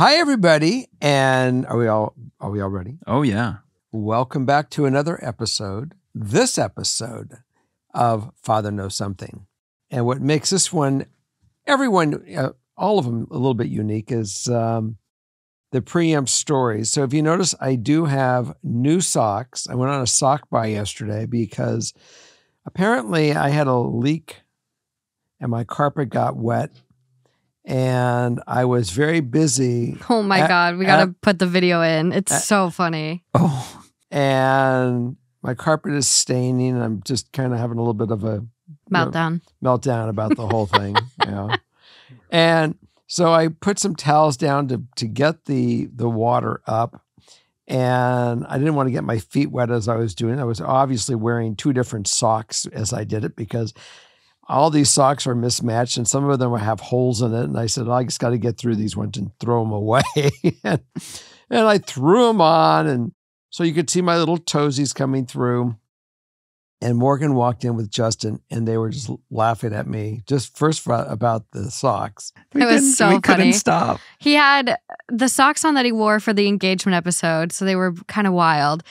Hi, everybody, and are we all are we all ready? Oh yeah. Welcome back to another episode. This episode of Father Knows Something, and what makes this one, everyone, uh, all of them, a little bit unique is um, the preempt stories. So if you notice, I do have new socks. I went on a sock buy yesterday because apparently I had a leak, and my carpet got wet and I was very busy. Oh my At- god, we gotta put the video in. It's at- so funny. Oh, and my carpet is staining. And I'm just kind of having a little bit of a Meltdown. meltdown about the whole thing. you know? And so I put some towels down to to get the the water up. And I didn't want to get my feet wet as I was doing. it. I was obviously wearing two different socks as I did it because all these socks are mismatched and some of them have holes in it. And I said, "Oh, I just got to get through these ones and throw them away. and, and I threw them on. And so you could see my little toesies coming through. And Morgan walked in with Justin, and they were just laughing at me. Just first for, about the socks. we It was couldn't- so we couldn't stop. He had the socks on that he wore for the engagement episode, so they were kind of wild.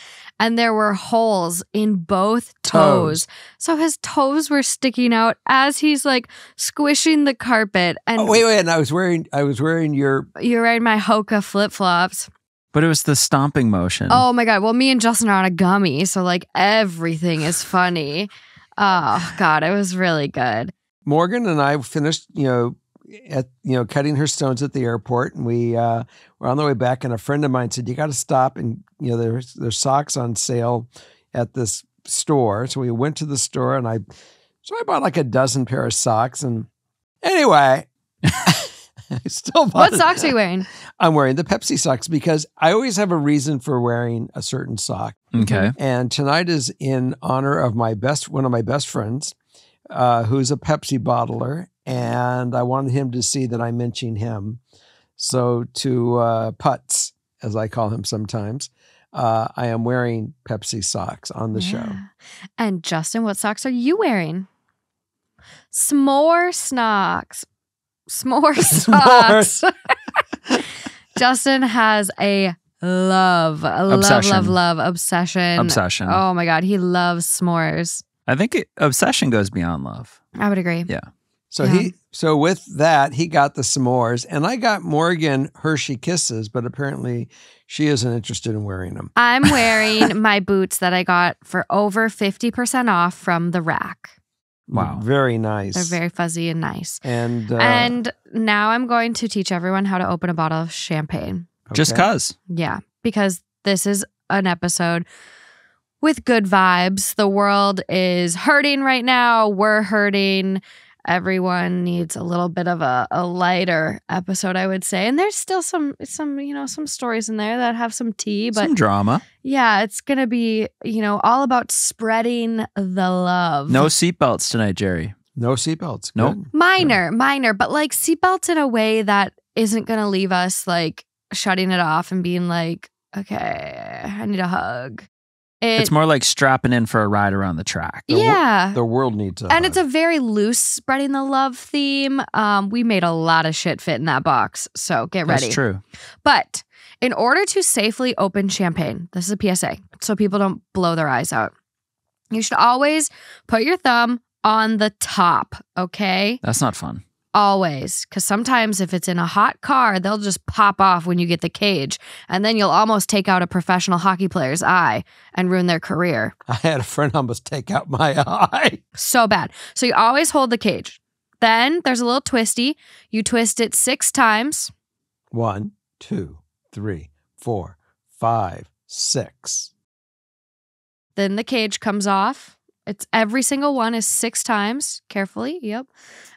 And there were holes in both toes. Toes. So his toes were sticking out as he's like squishing the carpet. And Oh, wait, wait! And I was wearing, I was wearing your. you're wearing my Hoka flip flops. But it was the stomping motion. Oh my god. Well, me and Justin are on a gummy, so like everything is funny. Oh god, it was really good. Morgan and I finished, you know, at you know, cutting her stones at the airport, and we uh, were on the way back. And a friend of mine said, "You got to stop." And you know, there's there's socks on sale at this store. So we went to the store, and I so I bought like a dozen pair of socks. And anyway, I still bought. What socks are you wearing? I'm wearing the Pepsi socks because I always have a reason for wearing a certain sock. Okay. And tonight is in honor of my best, one of my best friends, uh, who's a Pepsi bottler, and I wanted him to see that I mention him. So to uh, Putz, as I call him sometimes, uh, I am wearing Pepsi socks on the show. And Justin, what socks are you wearing? S'more socks. S'more socks. Justin has a love, a love, Obsession. love, love obsession. Obsession. Oh my god, he loves s'mores. I think it, obsession goes beyond love. I would agree. Yeah. So Yeah. he, so with that, he got the s'mores, and I got Morgan Hershey kisses, but apparently she isn't interested in wearing them. I'm wearing my boots that I got for over 50% off from the rack. Wow. very nice. They're very fuzzy and nice. and uh, and now I'm going to teach everyone how to open a bottle of champagne. Just cause. Yeah, because this is an episode with good vibes. The world is hurting right now. We're hurting. Everyone needs a little bit of a, a lighter episode, I would say. And there's still some some, you know, some stories in there that have some tea, but Some drama. yeah, it's gonna be, you know, all about spreading the love. No seatbelts tonight, Jerry. No seatbelts. Nope. Good. minor, minor, but like seatbelts in a way that isn't gonna leave us like shutting it off and being like, okay, I need a hug. It, it's more like strapping in for a ride around the track. The wo- yeah. The world needs a and it's a very loose spreading the love theme. Um, we made a lot of shit fit in that box, so get ready. That's true. But in order to safely open champagne, this is a PSA, so people don't blow their eyes out. You should always put your thumb on the top, okay? That's not fun. Always. Because sometimes if it's in a hot car, they'll just pop off when you get the cage. And then you'll almost take out a professional hockey player's eye and ruin their career. I had a friend almost take out my eye. So bad. So you always hold the cage. Then there's a little twisty. You twist it six times. One, two, three, four, five, six. Then the cage comes off. It's every single one is six times. Carefully. Yep.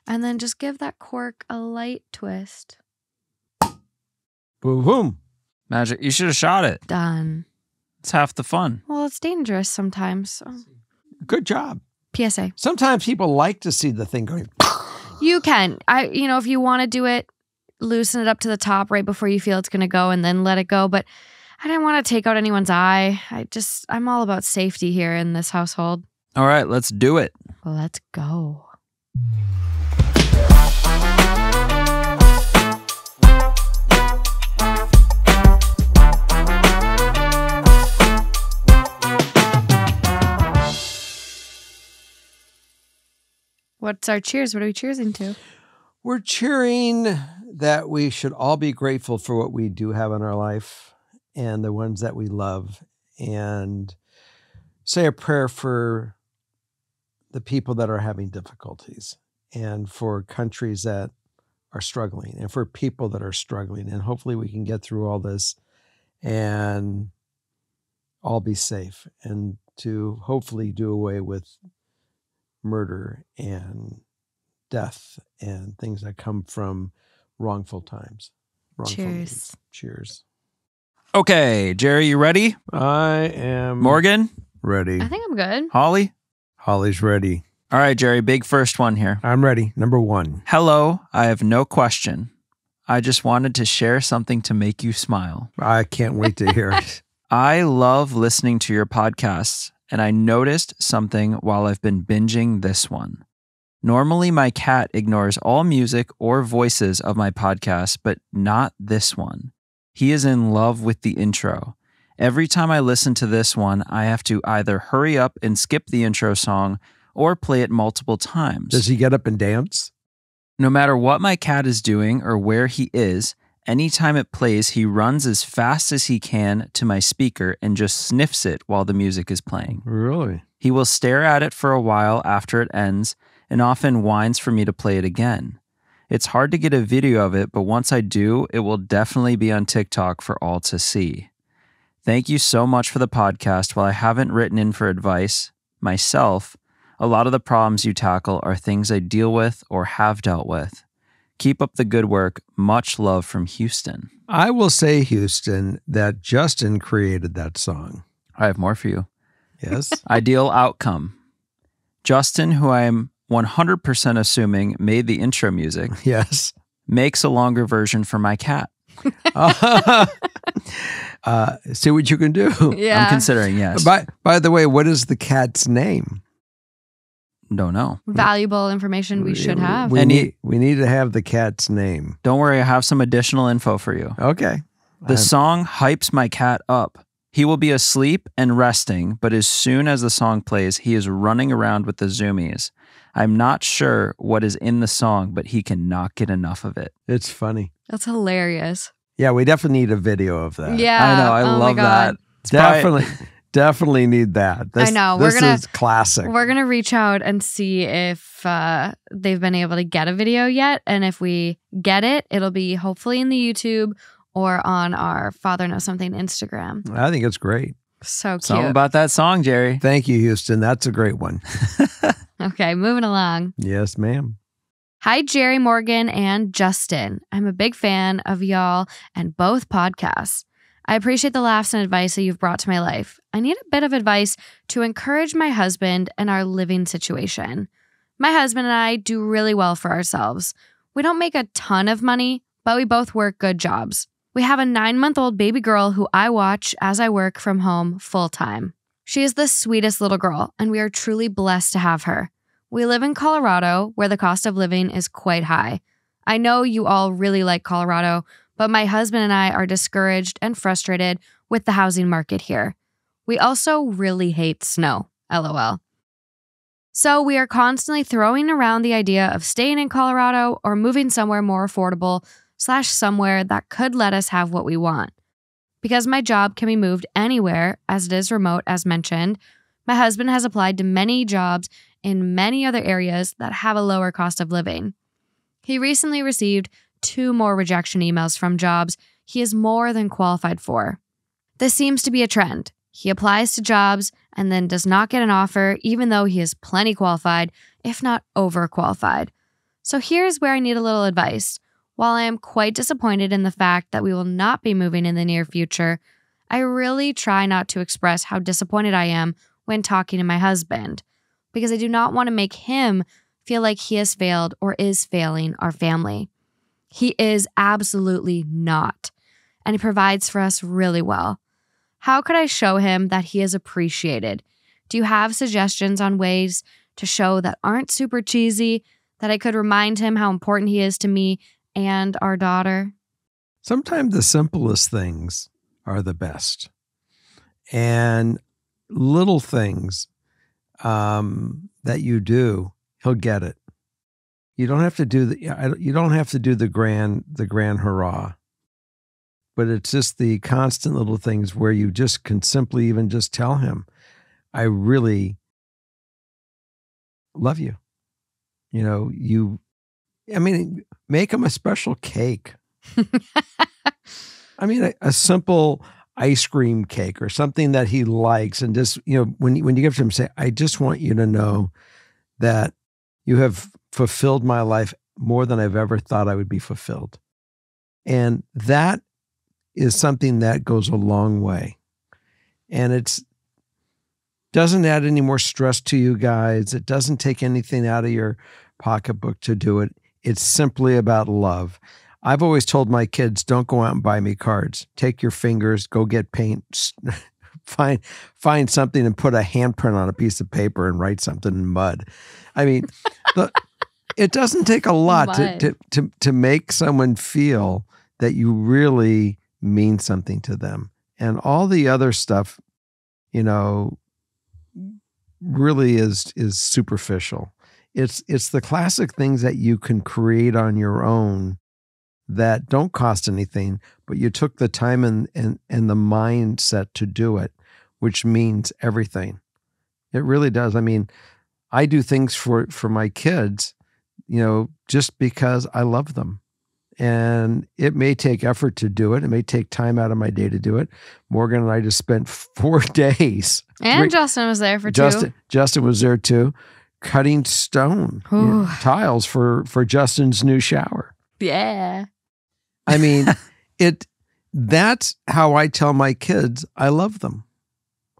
And then just give that cork a light twist. Boom, boom. Magic. You should have shot it. Done. It's half the fun. Well, it's dangerous sometimes. So. Good job. PSA. Sometimes people like to see the thing going. You can. I you know, if you want to do it, loosen it up to the top right before you feel it's going to go and then let it go, but I didn't want to take out anyone's eye. I just I'm all about safety here in this household. All right, let's do it. Let's go. What's our cheers? What are we cheering to? We're cheering that we should all be grateful for what we do have in our life and the ones that we love and say a prayer for the people that are having difficulties and for countries that are struggling and for people that are struggling. And hopefully we can get through all this and all be safe and to hopefully do away with murder and death and things that come from wrongful times. Wrongful Cheers. means. Cheers. Okay, Jerry, you ready? I am Morgan, ready. I think I'm good. Holly. Holly's ready. All right, Jerry, big first one here. I'm ready. Number one. Hello, I have no question. I just wanted to share something to make you smile. I can't wait to hear it. I love listening to your podcasts, and I noticed something while I've been binging this one. Normally, my cat ignores all music or voices of my podcast, but not this one. He is in love with the intro. Every time I listen to this one, I have to either hurry up and skip the intro song or play it multiple times. Does he get up and dance? No matter what my cat is doing or where he is, anytime it plays, he runs as fast as he can to my speaker and just sniffs it while the music is playing. Really? He will stare at it for a while after it ends and often whines for me to play it again. It's hard to get a video of it, but once I do, it will definitely be on TikTok for all to see. Thank you so much for the podcast. While I haven't written in for advice myself, a lot of the problems you tackle are things I deal with or have dealt with. Keep up the good work. Much love from Houston. I will say, Houston, that Justin created that song. I have more for you. Yes. Ideal outcome. Justin, who I am 100% assuming made the intro music, yes. makes a longer version for my cat. uh, see what you can do. Yeah. I'm considering, yes. By, by the way, what is the cat's name? Don't know. Valuable information we should have. We Any- need, we need to have the cat's name. Don't worry, I have some additional info for you. Okay. The I'm- song hypes my cat up. He will be asleep and resting, but as soon as the song plays, he is running around with the zoomies. I'm not sure what is in the song, but he cannot get enough of it. It's funny. That's hilarious. Yeah, we definitely need a video of that. Yeah. I know, I oh love that. It's probably- Definitely, definitely need that. This, know, we're This gonna- is classic. We're gonna reach out and see if uh, they've been able to get a video yet, and if we get it, it'll be hopefully in the YouTube or on our Father Knows Something Instagram. I think it's great. So cute. Something about that song, Jerry. Thank you, Houston. That's a great one. okay, moving along. Yes, ma'am. Hi, Jerry Morgan and Justin. I'm a big fan of y'all and both podcasts. I appreciate the laughs and advice that you've brought to my life. I need a bit of advice to encourage my husband and our living situation. My husband and I do really well for ourselves. We don't make a ton of money, but we both work good jobs. We have a nine month old baby girl who I watch as I work from home full time. She is the sweetest little girl, and we are truly blessed to have her. We live in Colorado, where the cost of living is quite high. I know you all really like Colorado, but my husband and I are discouraged and frustrated with the housing market here. We also really hate snow, lol. So we are constantly throwing around the idea of staying in Colorado or moving somewhere more affordable, slash, somewhere that could let us have what we want. Because my job can be moved anywhere, as it is remote, as mentioned, my husband has applied to many jobs in many other areas that have a lower cost of living. He recently received two more rejection emails from jobs he is more than qualified for. This seems to be a trend. He applies to jobs and then does not get an offer, even though he is plenty qualified, if not overqualified. So here's where I need a little advice. While I am quite disappointed in the fact that we will not be moving in the near future, I really try not to express how disappointed I am when talking to my husband because I do not want to make him feel like he has failed or is failing our family. He is absolutely not, and he provides for us really well. How could I show him that he is appreciated? Do you have suggestions on ways to show that aren't super cheesy, that I could remind him how important he is to me and our daughter? Sometimes the simplest things are the best. And little things um, that you do, he'll get it. you don't have to do the you don't have to do the grand the grand hurrah. But it's just the constant little things where you just can simply even just tell him i really love you. You know you i mean make him a special cake. I mean a, a simple ice cream cake or something that he likes and just you know when you, when you give to him say i just want you to know that you have fulfilled my life more than I've ever thought I would be fulfilled. And that is something that goes a long way. And it's doesn't add any more stress to you guys. It doesn't take anything out of your pocketbook to do it. It's simply about love. I've always told my kids, don't go out and buy me cards. Take your fingers, go get paint, find find something and put a handprint on a piece of paper and write something in mud. I mean, the, it doesn't take a lot to, to to to make someone feel that you really mean something to them. And all the other stuff, you know, really is is superficial. It's it's the classic things that you can create on your own that don't cost anything, but you took the time and and and the mindset to do it, which means everything. It really does. I mean, I do things for for my kids, you know, just because I love them. And it may take effort to do it. It may take time out of my day to do it. Morgan and I just spent four days. And Justin was there for Justin two. Justin was there too, cutting stone you know, tiles for for Justin's new shower. Yeah. I mean, it that's how I tell my kids I love them.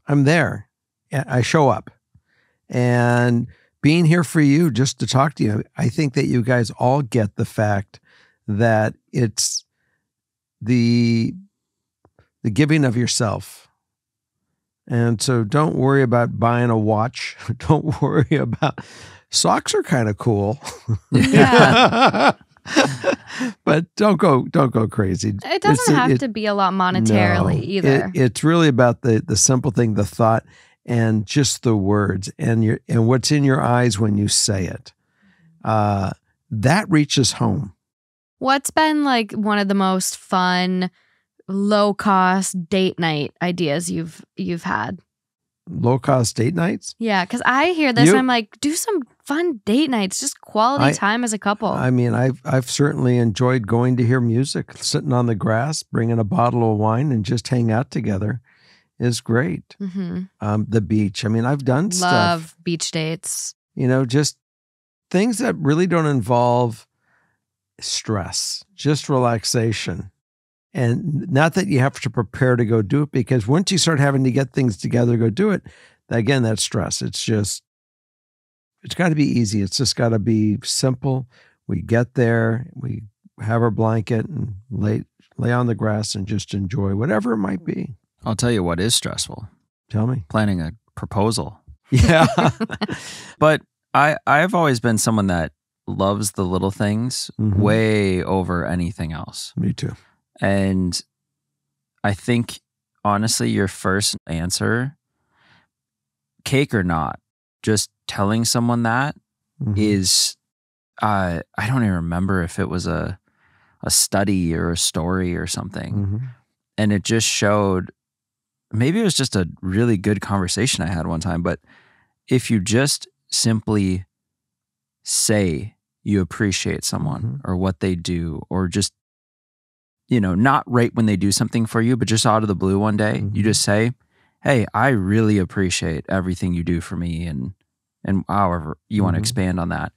I'm there. I show up. And being here for you just to talk to you, I think that you guys all get the fact that it's the the giving of yourself. And so don't worry about buying a watch. Don't worry about socks are kind of cool. Yeah. but don't go don't go crazy. It doesn't have it- to be a lot monetarily no. either. It- it's really about the the simple thing, the thought, and just the words, and your and what's in your eyes when you say it. Uh, that reaches home. What's been like one of the most fun, low cost date night ideas you've you've had? Low cost date nights. Yeah, because I hear this You- and I'm like, do some fun date nights, just quality I- time as a couple. I mean, I've I've certainly enjoyed going to hear music, sitting on the grass, bringing a bottle of wine, and just hang out together is great. hmm Um, the beach. I mean, I've done stuff. Love beach dates. you know, just things that really don't involve stress, just relaxation. And not that you have to prepare to go do it, because once you start having to get things together to go do it, again, that's stress. It's just, it's got to be easy. It's just got to be simple. We get there, we have our blanket and lay, lay on the grass and just enjoy whatever it might be. I'll tell you what is stressful Tell me. planning a proposal. Yeah. But I, I've always been someone that loves the little things Mhm. way over anything else. me too. And I think, honestly, your first answer, cake or not, just telling someone that Mhm. is uh, I don't even remember if it was a a study or a story or something. Mhm. And it just showed maybe it was just a really good conversation I had one time, but if you just simply say you appreciate someone Mhm. or what they do or just you know, not right when they do something for you, but just out of the blue one day, you Mhm. just say, "Hey, I really appreciate everything you do for me," and and however you want to expand on that,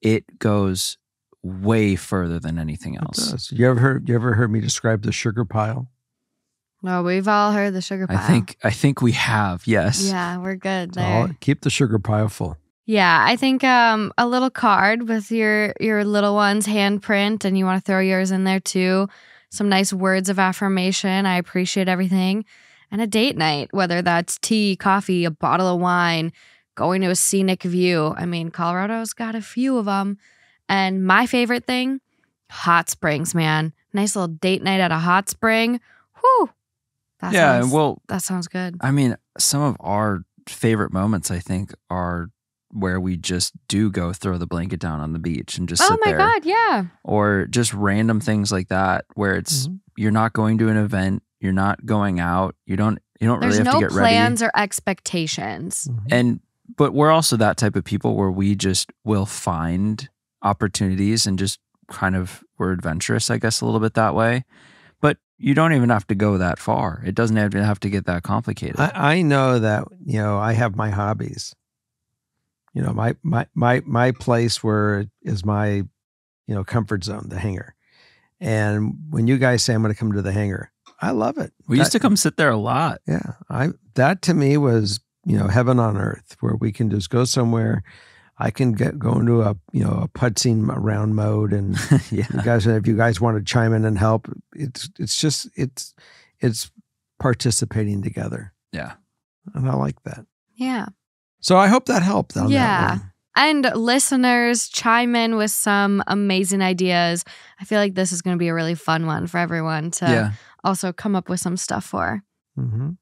it goes way further than anything It else. does. You ever heard? You ever heard me describe the sugar pile? No, we've all heard the sugar pile. I think I think we have yes. Yeah, we're good It's all- there. keep the sugar pile full. Yeah, I think um, a little card with your your little one's handprint, and you want to throw yours in there too. Some nice words of affirmation. I appreciate everything, and a date night, whether that's tea, coffee, a bottle of wine, going to a scenic view. I mean, Colorado's got a few of them, and my favorite thing, hot springs. Man, nice little date night at a hot spring. Whew. That yeah, sounds, well, that sounds good. I mean, some of our favorite moments I think are where we just do go throw the blanket down on the beach and just oh my there. god, yeah. Or just random things like that where it's Mhm. you're not going to an event, you're not going out, you don't you don't There's really have no to get plans ready. or expectations. Mhm. And but we're also that type of people where we just will find opportunities and just kind of we're adventurous, I guess, a little bit that way. But you don't even have to go that far. It doesn't even have to get that complicated. I, I know that you know I have my hobbies. You know my my my my place where is my you know comfort zone, the hangar. And when you guys say I'm going to come to the hangar, I love it. we used to come sit there a lot. Yeah, I that to me was you know heaven on earth, where we can just go somewhere. I can get go into a you know a putzing around mode, and yeah. you guys, if you guys want to chime in and help, it's it's just it's it's participating together, Yeah. and I like that. Yeah. So I hope that helped. On Yeah. That one. And listeners, chime in with some amazing ideas. I feel like this is going to be a really fun one for everyone to yeah. Also come up with some stuff for. Mhm.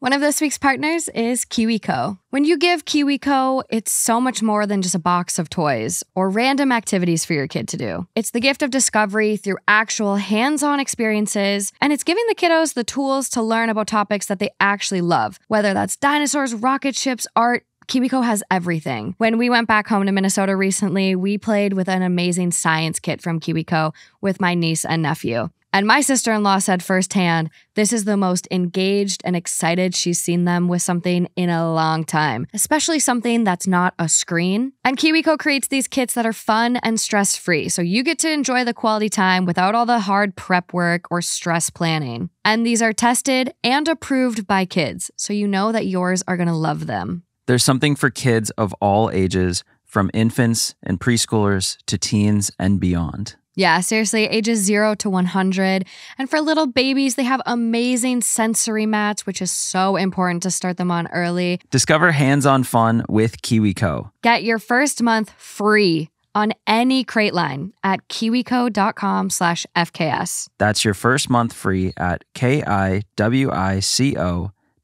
One of this week's partners is KiwiCo. When you give KiwiCo, it's so much more than just a box of toys or random activities for your kid to do. It's the gift of discovery through actual hands on experiences, and it's giving the kiddos the tools to learn about topics that they actually love, whether that's dinosaurs, rocket ships, art. KiwiCo has everything. When we went back home to Minnesota recently, we played with an amazing science kit from KiwiCo with my niece and nephew. And my sister in law said firsthand, this is the most engaged and excited she's seen them with something in a long time, especially something that's not a screen. And KiwiCo creates these kits that are fun and stress free, so you get to enjoy the quality time without all the hard prep work or stress planning. And these are tested and approved by kids, so you know that yours are gonna love them. There's something for kids of all ages, from infants and preschoolers to teens and beyond. Yeah, seriously, ages 0 to 100. And for little babies, they have amazing sensory mats, which is so important to start them on early. Discover hands on fun with KiwiCo. Get your first month free on any crate line at kiwico.com slash FKS. That's your first month free at K-I-W-I-C-O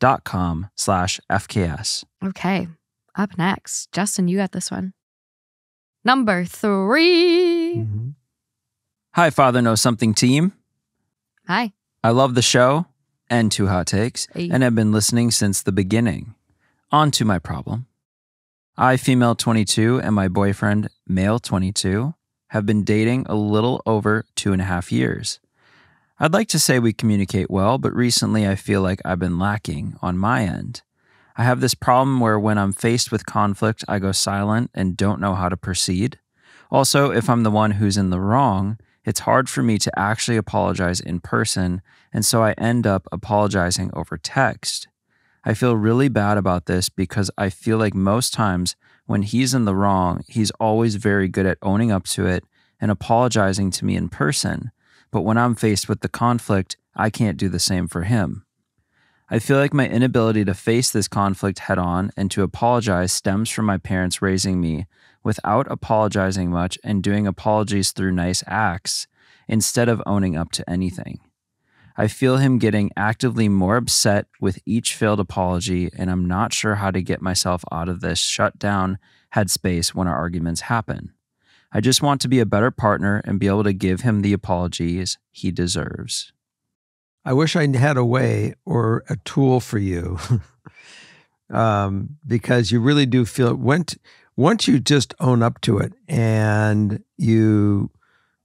dot com slash FKS. Okay, up next. Justin, you got this one. Number three. Mhm. Hi, Father Knows Something team. Hi. I love the show and Two Hot Takes Hey. and have been listening since the beginning. On to my problem. I, female 22, and my boyfriend, male 22, have been dating a little over two and a half years. I'd like to say we communicate well, but recently I feel like I've been lacking on my end. I have this problem where when I'm faced with conflict, I go silent and don't know how to proceed. Also, if I'm the one who's in the wrong, it's hard for me to actually apologize in person, and so I end up apologizing over text. I feel really bad about this because I feel like most times when he's in the wrong, he's always very good at owning up to it and apologizing to me in person. But when I'm faced with the conflict, I can't do the same for him. I feel like my inability to face this conflict head on and to apologize stems from my parents raising me without apologizing much and doing apologies through nice acts instead of owning up to anything. I feel him getting actively more upset with each failed apology, and I'm not sure how to get myself out of this shut down headspace when our arguments happen. I just want to be a better partner and be able to give him the apologies he deserves. I wish I had a way or a tool for you, um, because you really do feel once once you just own up to it and you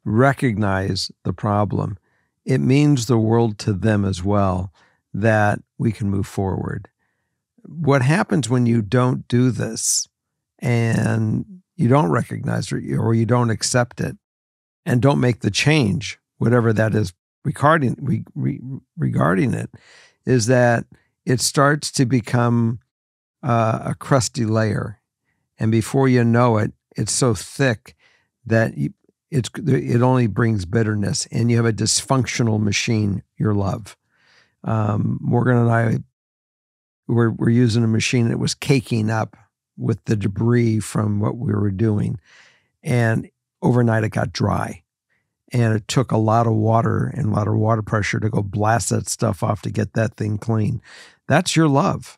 recognize the problem, it means the world to them as well that we can move forward. What happens when you don't do this and you don't recognize it or you don't accept it and don't make the change, whatever that is regarding re, re, regarding it, is that it starts to become uh, a crusty layer, and before you know it, it's so thick that you, it's it only brings bitterness, and you have a dysfunctional machine. Your love, um, Morgan and I were were using a machine that was caking up with the debris from what we were doing, and overnight it got dry and it took a lot of water and a lot of water pressure to go blast that stuff off to get that thing clean. That's your love.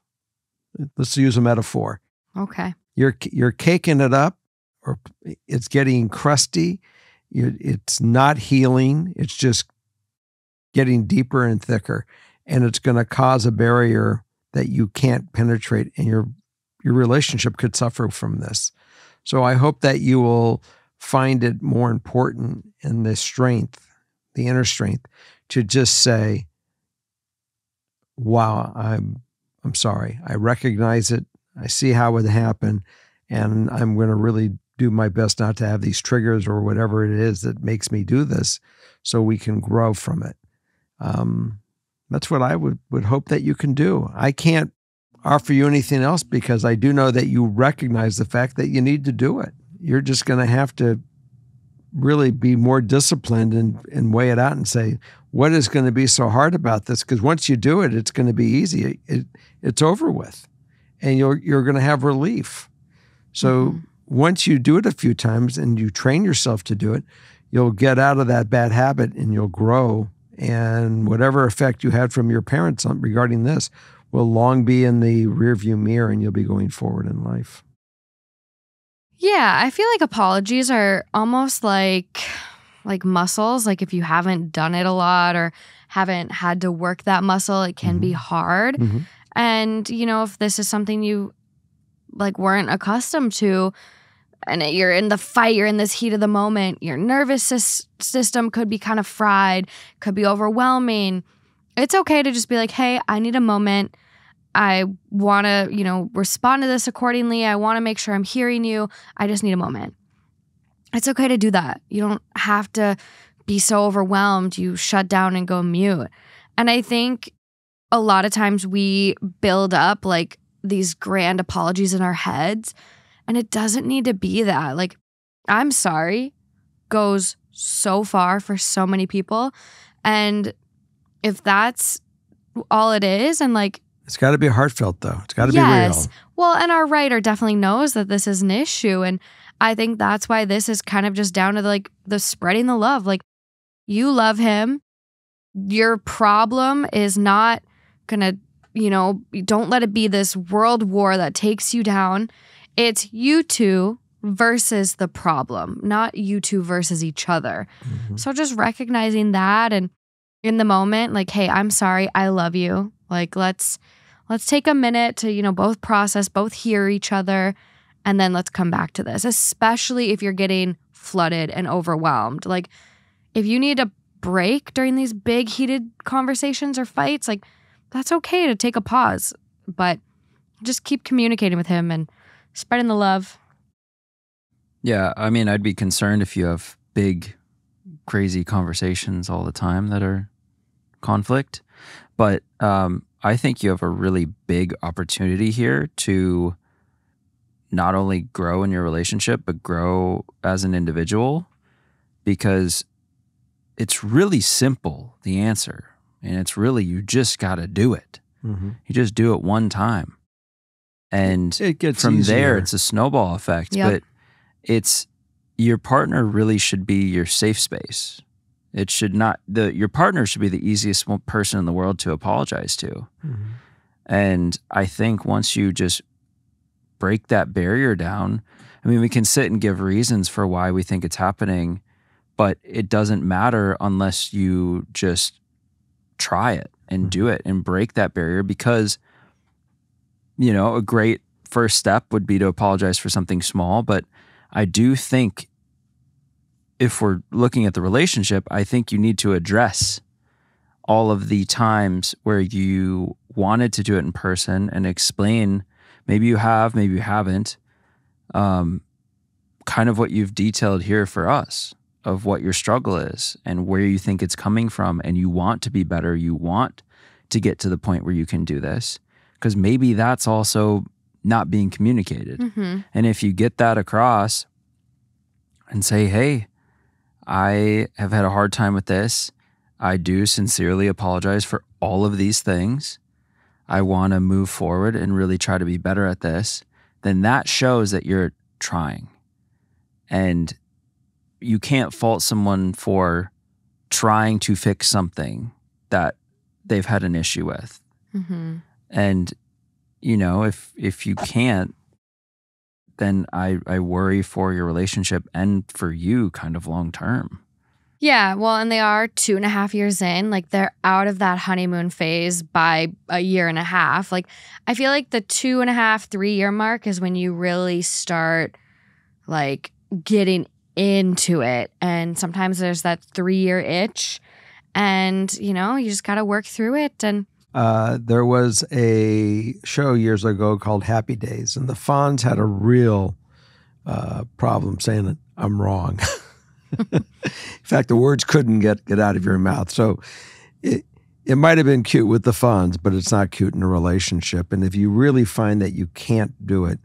Let's use a metaphor. Okay. You're you're caking it up or it's getting crusty. You, it's not healing. It's just getting deeper and thicker. And it's going to cause a barrier that you can't penetrate and your your relationship could suffer from this. So i hope that you will find it more important in the strength the inner strength to just say wow i'm i'm sorry. I recognize it i see how it happened and i'm going to really do my best not to have these triggers or whatever it is that makes me do this so we can grow from it um, that's what I would, would hope that you can do. I can't offer you anything else because I do know that you recognize the fact that you need to do it. You're just going to have to really be more disciplined and, and weigh it out and say, what is going to be so hard about this? Because once you do it, it's going to be easy. It, it it's over with, and you're you're going to have relief. So mm-hmm. once you do it a few times and you train yourself to do it, you'll get out of that bad habit and you'll grow and whatever effect you had from your parents on, regarding this will long be in the rearview mirror and you'll be going forward in life. Yeah, I feel like apologies are almost like like muscles. Like if you haven't done it a lot or haven't had to work that muscle, it can mm-hmm. be hard. Mm-hmm. And you know, if this is something you like weren't accustomed to, and you're in the fight, you're in this heat of the moment, your nervous system could be kind of fried, could be overwhelming. It's okay to just be like, hey, I need a moment. I want to, you know, respond to this accordingly. I want to make sure I'm hearing you. I just need a moment. It's okay to do that. You don't have to be so overwhelmed. You shut down and go mute. And I think a lot of times we build up like these grand apologies in our heads and it doesn't need to be that. Like, I'm sorry goes so far for so many people. And if that's all it is, and like, it's got to be heartfelt though. It's got to yes. be real. Well, and our writer definitely knows that this is an issue. And I think that's why this is kind of just down to the, like the spreading the love. Like, you love him. Your problem is not going to, you know, don't let it be this world war that takes you down. It's you two versus the problem, not you two versus each other. Mm-hmm. So just recognizing that and in the moment like hey, I'm sorry, I love you. Like let's let's take a minute to, you know, both process, both hear each other and then let's come back to this, especially if you're getting flooded and overwhelmed. Like if you need a break during these big heated conversations or fights, like that's okay to take a pause, but just keep communicating with him and spreading the love. Yeah, I mean, I'd be concerned if you have big, crazy conversations all the time that are conflict. But um, I think you have a really big opportunity here to not only grow in your relationship, but grow as an individual because it's really simple, the answer. And it's really, you just got to do it. Mm-hmm. You just do it one time and it gets from easier. there it's a snowball effect yep. but it's your partner really should be your safe space it should not the your partner should be the easiest person in the world to apologize to mm-hmm. and i think once you just break that barrier down i mean we can sit and give reasons for why we think it's happening but it doesn't matter unless you just try it and mm-hmm. do it and break that barrier because you know, a great first step would be to apologize for something small. But I do think if we're looking at the relationship, I think you need to address all of the times where you wanted to do it in person and explain maybe you have, maybe you haven't, um, kind of what you've detailed here for us of what your struggle is and where you think it's coming from. And you want to be better. You want to get to the point where you can do this because maybe that's also not being communicated. Mm-hmm. And if you get that across and say, hey, I have had a hard time with this. I do sincerely apologize for all of these things. I want to move forward and really try to be better at this. Then that shows that you're trying. And you can't fault someone for trying to fix something that they've had an issue with. Mm-hmm. And you know, if if you can't, then I, I worry for your relationship and for you kind of long term. Yeah, well, and they are two and a half years in. Like they're out of that honeymoon phase by a year and a half. Like I feel like the two and a half, three year mark is when you really start like getting into it. And sometimes there's that three year itch. And, you know, you just got to work through it. And Uh, there was a show years ago called Happy Days, and the Fonz had a real uh, problem saying that I'm wrong. In fact, the words couldn't get get out of your mouth. So it it might have been cute with the Fonz, but it's not cute in a relationship. And if you really find that you can't do it,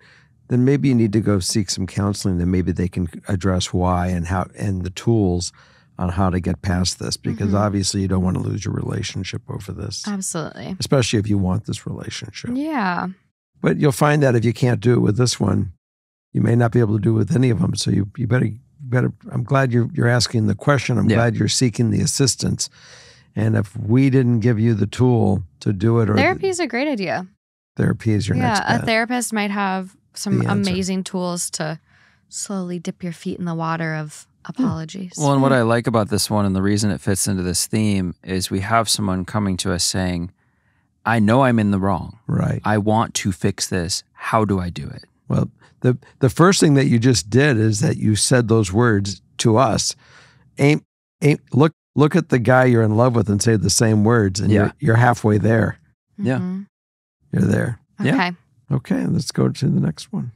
then maybe you need to go seek some counseling. Then maybe they can address why and how and the tools on how to get past this. Because Mhm. obviously, you don't want to lose your relationship over this absolutely. especially if you want this relationship. Yeah. But you'll find that if you can't do it with this one, you may not be able to do it with any of them. So you you better better. I'm glad you're you're asking the question. I'm Yeah. glad you're seeking the assistance. And if we didn't give you the tool to do it, or Therapy is a great idea. therapy is your yeah, next a therapist might have some amazing tools to slowly dip your feet in the water of apologies. Well, and what I like about this one and the reason it fits into this theme is we have someone coming to us saying, I know I'm in the wrong. right. I want to fix this. How do I do it? Well, the the first thing that you just did is that you said those words to us. Aim, aim. Look, look at the guy you're in love with and say the same words, and Yeah. you're you're halfway there. yeah. Mhm. You're there. Okay. Yeah. Okay, let's go to the next one.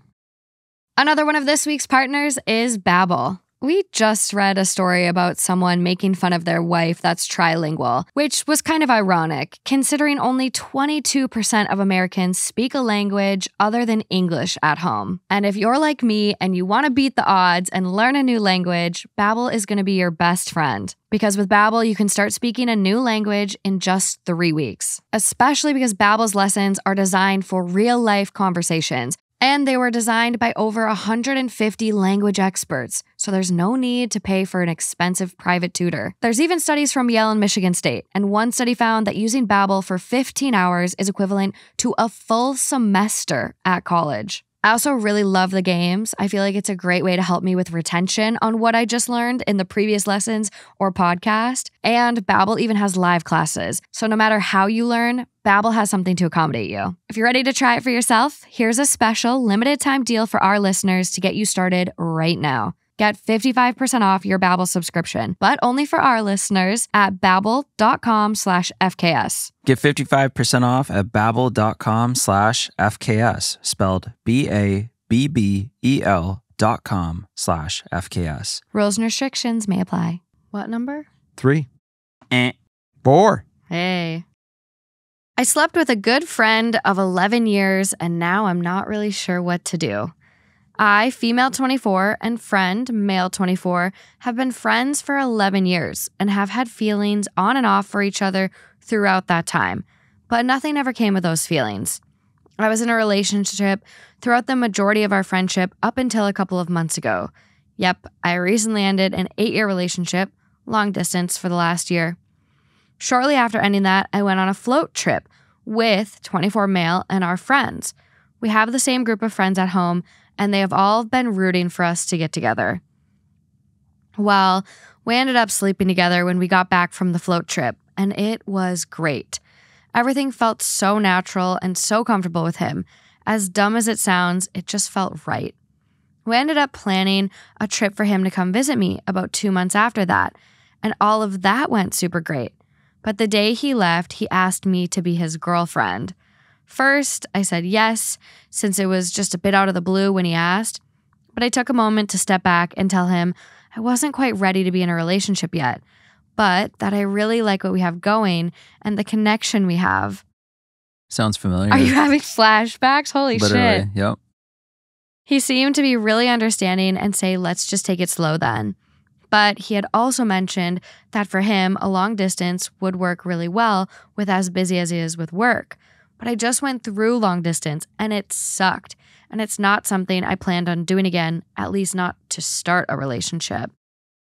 Another one of this week's partners is Babbel. We just read a story about someone making fun of their wife that's trilingual, which was kind of ironic, considering only 22% of Americans speak a language other than English at home. And if you're like me and you want to beat the odds and learn a new language, Babbel is going to be your best friend. Because with Babbel, you can start speaking a new language in just 3 weeks. Especially because Babbel's lessons are designed for real-life conversations and they were designed by over 150 language experts, so there's no need to pay for an expensive private tutor. There's even studies from Yale and Michigan State, and one study found that using Babbel for 15 hours is equivalent to a full semester at college. I also really love the games. I feel like it's a great way to help me with retention on what I just learned in the previous lessons or podcast. And Babbel even has live classes. So no matter how you learn, Babbel has something to accommodate you. If you're ready to try it for yourself, here's a special limited time deal for our listeners to get you started right now. Get 55% off your Babbel subscription, but only for our listeners at babbel.com slash FKS. Get 55% off at babbel.com slash FKS, spelled B-A-B-B-E-L dot com slash FKS. Rules and restrictions may apply. What number? Three, Eh. four. Hey. I slept with a good friend of 11 years, and now I'm not really sure what to do. I, female 24, and friend, male 24, have been friends for 11 years and have had feelings on and off for each other throughout that time, but nothing ever came of those feelings. I was in a relationship throughout the majority of our friendship up until a couple of months ago. Yep, I recently ended an eight year relationship, long distance, for the last year. Shortly after ending that, I went on a float trip with 24 male and our friends. We have the same group of friends at home, and they have all been rooting for us to get together. Well, we ended up sleeping together when we got back from the float trip, and it was great. Everything felt so natural and so comfortable with him. As dumb as it sounds, it just felt right. We ended up planning a trip for him to come visit me about two months after that, and all of that went super great. But the day he left, he asked me to be his girlfriend. First, I said yes, since it was just a bit out of the blue when he asked. But I took a moment to step back and tell him I wasn't quite ready to be in a relationship yet, but that I really like what we have going and the connection we have. Sounds familiar. Are you having flashbacks? Holy Literally. shit. Yep. He seemed to be really understanding and say, let's just take it slow then. But he had also mentioned that for him, a long distance would work really well with as busy as he is with work. But I just went through long distance and it sucked. And it's not something I planned on doing again, at least not to start a relationship.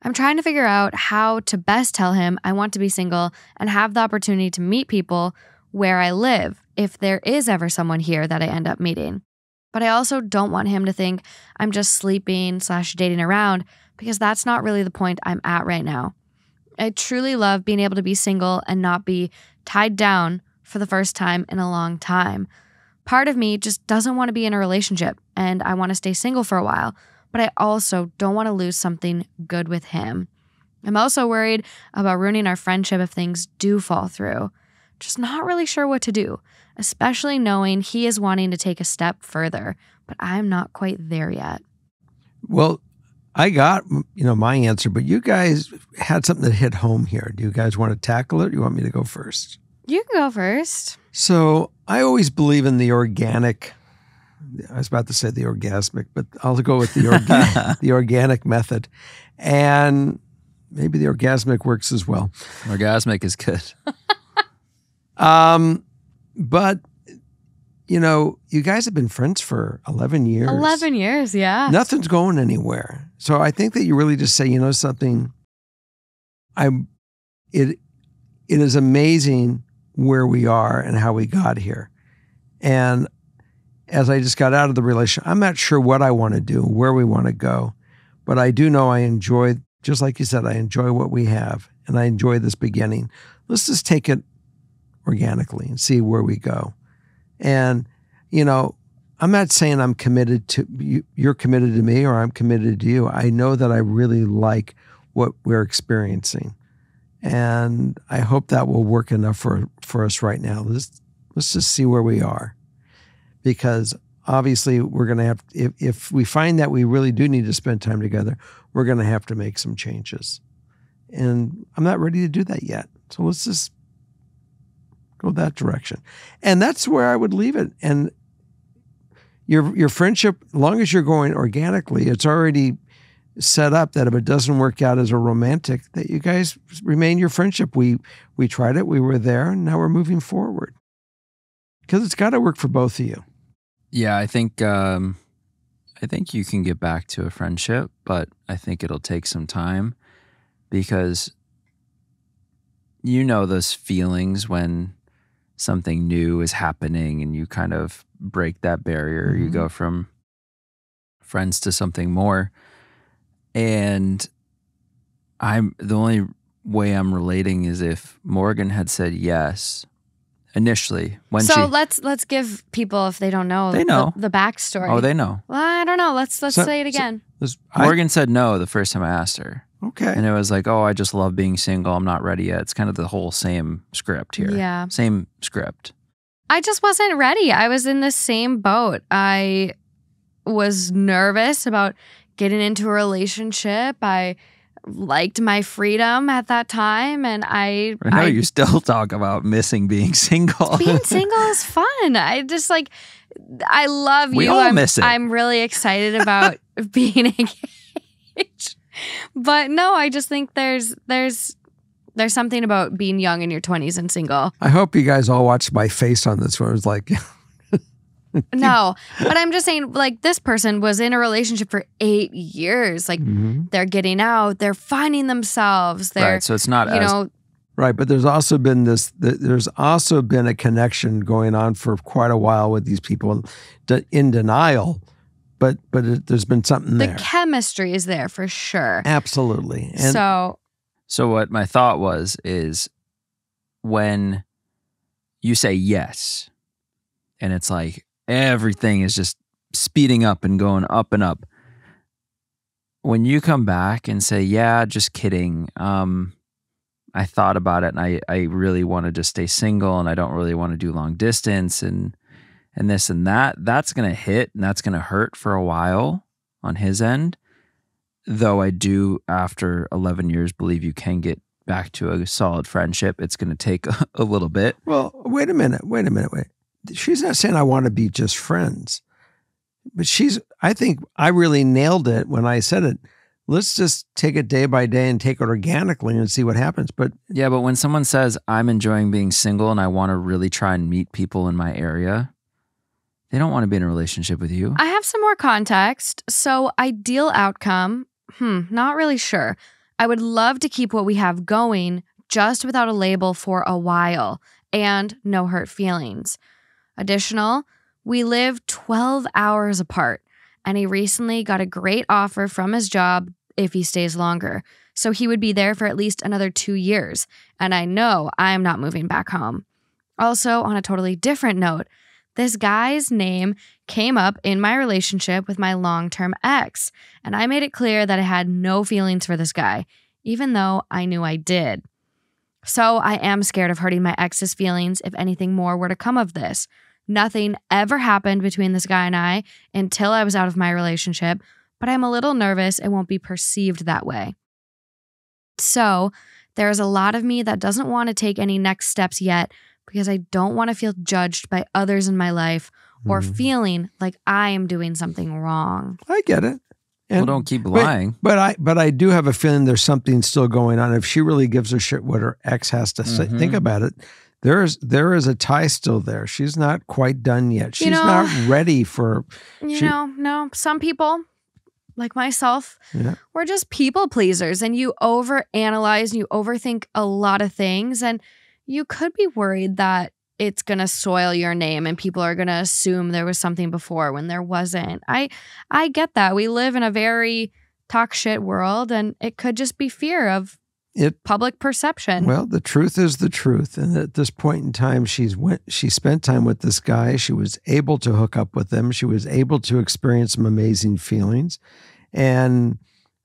I'm trying to figure out how to best tell him I want to be single and have the opportunity to meet people where I live if there is ever someone here that I end up meeting. But I also don't want him to think I'm just sleeping slash dating around because that's not really the point I'm at right now. I truly love being able to be single and not be tied down for the first time in a long time. Part of me just doesn't want to be in a relationship and I want to stay single for a while, but I also don't want to lose something good with him. I'm also worried about ruining our friendship if things do fall through. Just not really sure what to do, especially knowing he is wanting to take a step further, but I'm not quite there yet. Well, I got you know my answer, but you guys had something that hit home here. Do you guys want to tackle it? Or you want me to go first? You can go first. So I always believe in the organic. I was about to say the orgasmic, but I'll go with the orga- the organic method, and maybe the orgasmic works as well. Orgasmic is good. Um, but you know, you guys have been friends for eleven years. 11 years, yeah. Nothing's going anywhere. So I think that you really just say, you know, something. I'm. It. It is amazing where we are and how we got here, and as I just got out of the relation, I'm not sure what I want to do, where we want to go, but I do know I enjoy, just like you said, I enjoy what we have, and I enjoy this beginning. Let's just take it organically and see where we go. And, you know, I'm not saying I'm committed to you, you're committed to me or I'm committed to you. I know that I really like what we're experiencing. And I hope that will work enough for, for us right now. Let's, let's just see where we are. Because obviously, we're going to have, if, if we find that we really do need to spend time together, we're going to have to make some changes. And I'm not ready to do that yet. So let's just go that direction. And that's where I would leave it. And your your friendship, long as you're going organically, it's already set up that if it doesn't work out as a romantic, that you guys remain your friendship. We we tried it, we were there, and now we're moving forward. Because it's got to work for both of you. Yeah, I think um, I think you can get back to a friendship, but I think it'll take some time because you know those feelings when something new is happening and you kind of break that barrier. You Mhm. go from friends to something more. And I'm the only way I'm relating is if Morgan had said yes initially when so she let's let's give people if they don't know They know. the, backstory. Oh, they know. Well, I don't know. Let's let's So- say it so- again. This- I- Morgan said no the first time I asked her. okay. And it was like, oh, I just love being single. I'm not ready yet. It's kind of the whole same script here. Yeah. Same script. I just wasn't ready. I was in the same boat. I was nervous about getting into a relationship. I liked my freedom at that time and I I know I you still talk about missing being single. being single is fun. I just like I love We you. all I'm, miss it. I'm really excited about being engaged. But no, I just think there's there's there's something about being young in your 20s and single. I hope you guys all watched my face on this one. It was like, No, but I'm just saying, like, this person was in a relationship for eight years. Like, Mhm. they're getting out, they're finding themselves, they're, right. So it's not you as know, Right, but there's also been this. There's also been a connection going on for quite a while with these people, in denial, but but it, there's been something the there. chemistry is there for sure. Absolutely, and so, So what my thought was is when you say yes and it's like everything is just speeding up and going up and up. When you come back and say, "Yeah, just kidding. Um I thought about it and I I really want to stay single and I don't really want to do long distance and and this and that," that's to hit and that's to hurt for a while on his end though I do, after 11 years, believe you can get back to a solid friendship. It's to take a, a little bit. well, wait a minute, wait a minute, wait. She's not saying I want to be just friends, but she's. I think I really nailed it when I said it. Let's just take it day by day and take it organically and see what happens. But Yeah, but when someone says, I'm enjoying being single and I want to really try and meet people in my area, they don't want to be in a relationship with you. I have some more context. So, ideal outcome, hmm, not really sure. I would love to keep what we have going just without a label for a while and no hurt feelings. Additional, We live 12 hours apart, and he recently got a great offer from his job if he stays longer. So he would be there for at least another two years, and I know I'm not moving back home. Also, on a totally different note, this guy's name came up in my relationship with my long term ex, and I made it clear that I had no feelings for this guy, even though I knew I did. So I am scared of hurting my ex's feelings if anything more were to come of this. Nothing ever happened between this guy and I until I was out of my relationship, but I'm a little nervous it won't be perceived that way. So there is a lot of me that doesn't want to take any next steps yet because I don't want to feel judged by others in my life or Mhm. feeling like I am doing something wrong. I get it. well, And- don't keep lying. But I but I do have a feeling there's something still going on. If she really gives a shit what her ex has to say, Mhm. think about it. There is there is a tie still there. She's not quite done yet. She's You know- not ready for You She- know, no, some people, like myself, Yeah. we're just people pleasers and you overanalyze and you overthink a lot of things. And you could be worried that it's going to soil your name and people are going to assume there was something before when there wasn't. I I get that. We live in a very talk shit world and it could just be fear of it. public perception. Well, the truth is the truth, and at this point in time, she's went. She spent time with this guy. She was able to hook up with him. She was able to experience some amazing feelings, and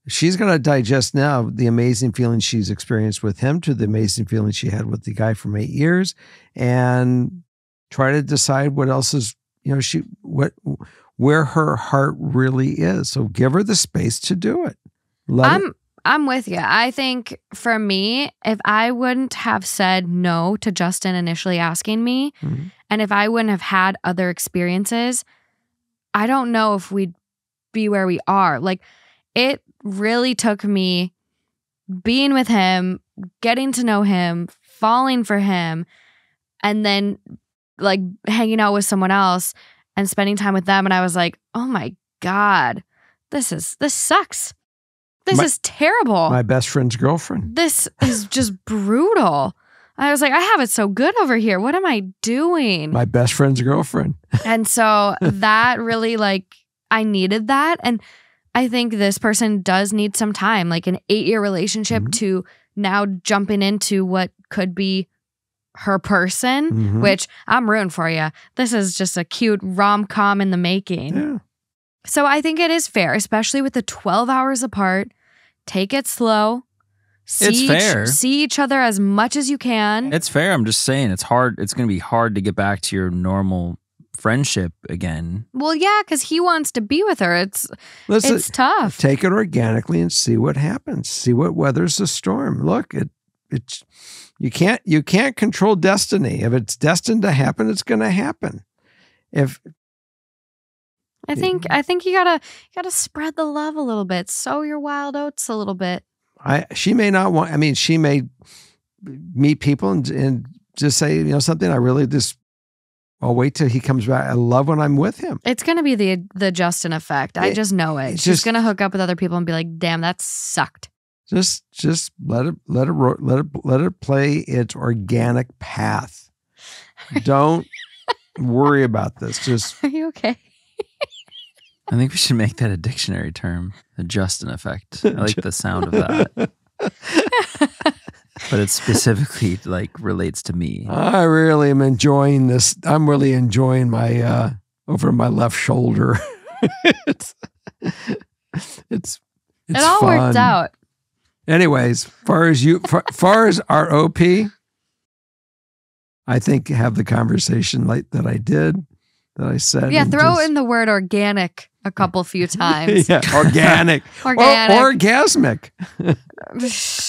she's going to digest now the amazing feelings she's experienced with him to the amazing feelings she had with the guy from eight years, and try to decide what else is you know she what where her heart really is. So give her the space to do it. Let it- um, I'm with you. I think for me, if I wouldn't have said no to Justin initially asking me, Mhm. and if I wouldn't have had other experiences, I don't know if we'd be where we are. Like it really took me being with him, getting to know him, falling for him, and then like hanging out with someone else and spending time with them and I was like, "Oh my god. This is this sucks. This My- is terrible. my best friend's girlfriend. this is just brutal." I was like, "I have it so good over here. What am I doing?" My best friend's girlfriend. And so that really like I needed that and I think this person does need some time, like an 8-year relationship Mhm. to now jumping into what could be her person, Mhm. which I'm rooting for you. This is just a cute rom-com in the making. Yeah. So I think it is fair, especially with the 12 hours apart. Take it slow. See It's each- fair. see each other as much as you can. It's fair. I'm just saying it's hard. It's going to be hard to get back to your normal friendship again. well, yeah, because he wants to be with her. It's Let's it's tough. take it organically and see what happens. See what weathers the storm. Look, it it's you can't you can't control destiny. If it's destined to happen, it's going to happen. If I think I think you gotta you gotta spread the love a little bit. Sow your wild oats a little bit. I she may not want. I mean, she may meet people and and just say you know something. I really just. I'll wait till he comes back. I love when I'm with him. It's gonna be the the Justin effect. I It- just know it. She's just- gonna hook up with other people and be like, "Damn, that sucked." Just just let it let it let it let it play its organic path. Don't worry about this. Just Are you okay? I think we should make that a dictionary term, the Justin effect. I like the sound of that, but it specifically like relates to me. I really am enjoying this. I'm really enjoying my uh over my left shoulder. it's it's it's it all fun. worked out. Anyways, far as you far, far as our OP, I think have the conversation like that I did that I said. Yeah, throw just- in the word organic a couple few times. yeah, organic, Organic. or orgasmic.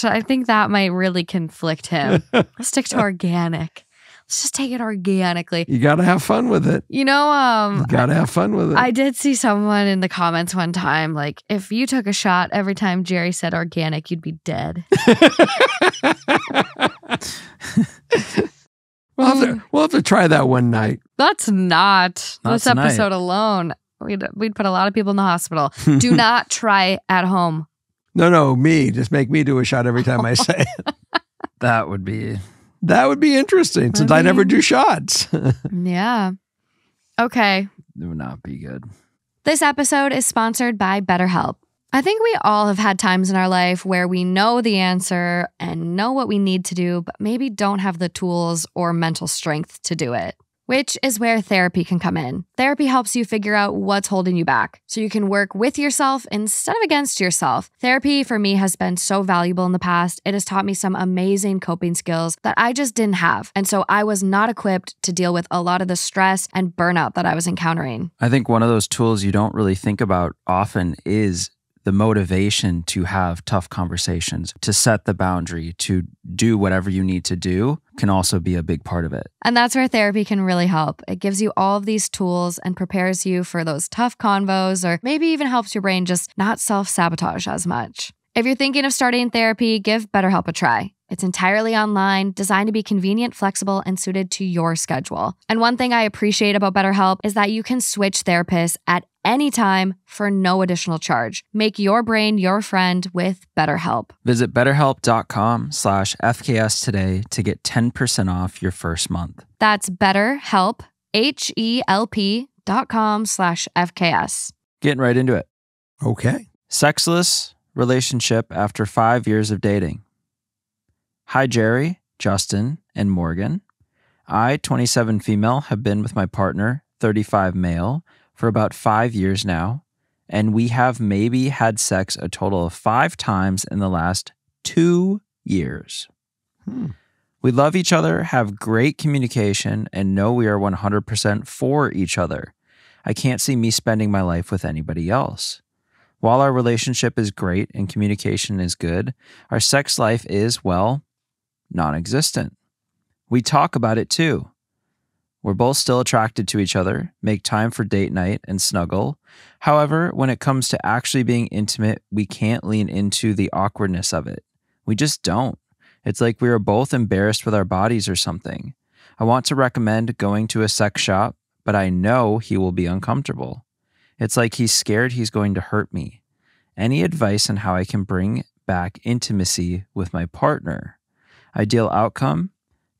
I think that might really conflict him. Let's stick to organic. Let's just take it organically. You got to have fun with it. You know, um, You got to have fun with it. I did see someone in the comments one time like, if you took a shot every time Jerry said organic, you'd be dead. we'll, have to, we'll have to try that one night. That's not, Not this tonight. episode alone. We'd, we'd put a lot of people in the hospital. Do not try at home. No, no, me. Just make me do a shot every time I say it. That would be That would be interesting since I I never do shots. Yeah. Okay. It would not be good. This episode is sponsored by BetterHelp. I think we all have had times in our life where we know the answer and know what we need to do, but maybe don't have the tools or mental strength to do it. Which is where therapy can come in. Therapy helps you figure out what's holding you back so you can work with yourself instead of against yourself. Therapy for me has been so valuable in the past. It has taught me some amazing coping skills that I just didn't have. And so I was not equipped to deal with a lot of the stress and burnout that I was encountering. I think one of those tools you don't really think about often is the motivation to have tough conversations, to set the boundary, to do whatever you need to do can also be a big part of it. And that's where therapy can really help. It gives you all of these tools and prepares you for those tough convos, or maybe even helps your brain just not self sabotage as much. If you're thinking of starting therapy, give BetterHelp a try. It's entirely online, designed to be convenient, flexible, and suited to your schedule. And one thing I appreciate about BetterHelp is that you can switch therapists at any time for no additional charge. Make your brain your friend with BetterHelp. Visit betterhelp.com slash FKS today to get 10% off your first month. That's BetterHelp, H E L P dot com slash FKS. Getting right into it. Okay. Sexless relationship after five years of dating. Hi, Jerry, Justin, and Morgan. I, 27 female, have been with my partner, 35 male, for about five years now, and we have maybe had sex a total of five times in the last two years. Hmm. We love each other, have great communication, and know we are 100% for each other. I can't see me spending my life with anybody else. While our relationship is great and communication is good, our sex life is, well, non existent. We talk about it too. We're both still attracted to each other, make time for date night and snuggle. However, when it comes to actually being intimate, we can't lean into the awkwardness of it. We just don't. It's like we are both embarrassed with our bodies or something. I want to recommend going to a sex shop, but I know he will be uncomfortable. It's like he's scared he's going to hurt me. Any advice on how I can bring back intimacy with my partner? Ideal outcome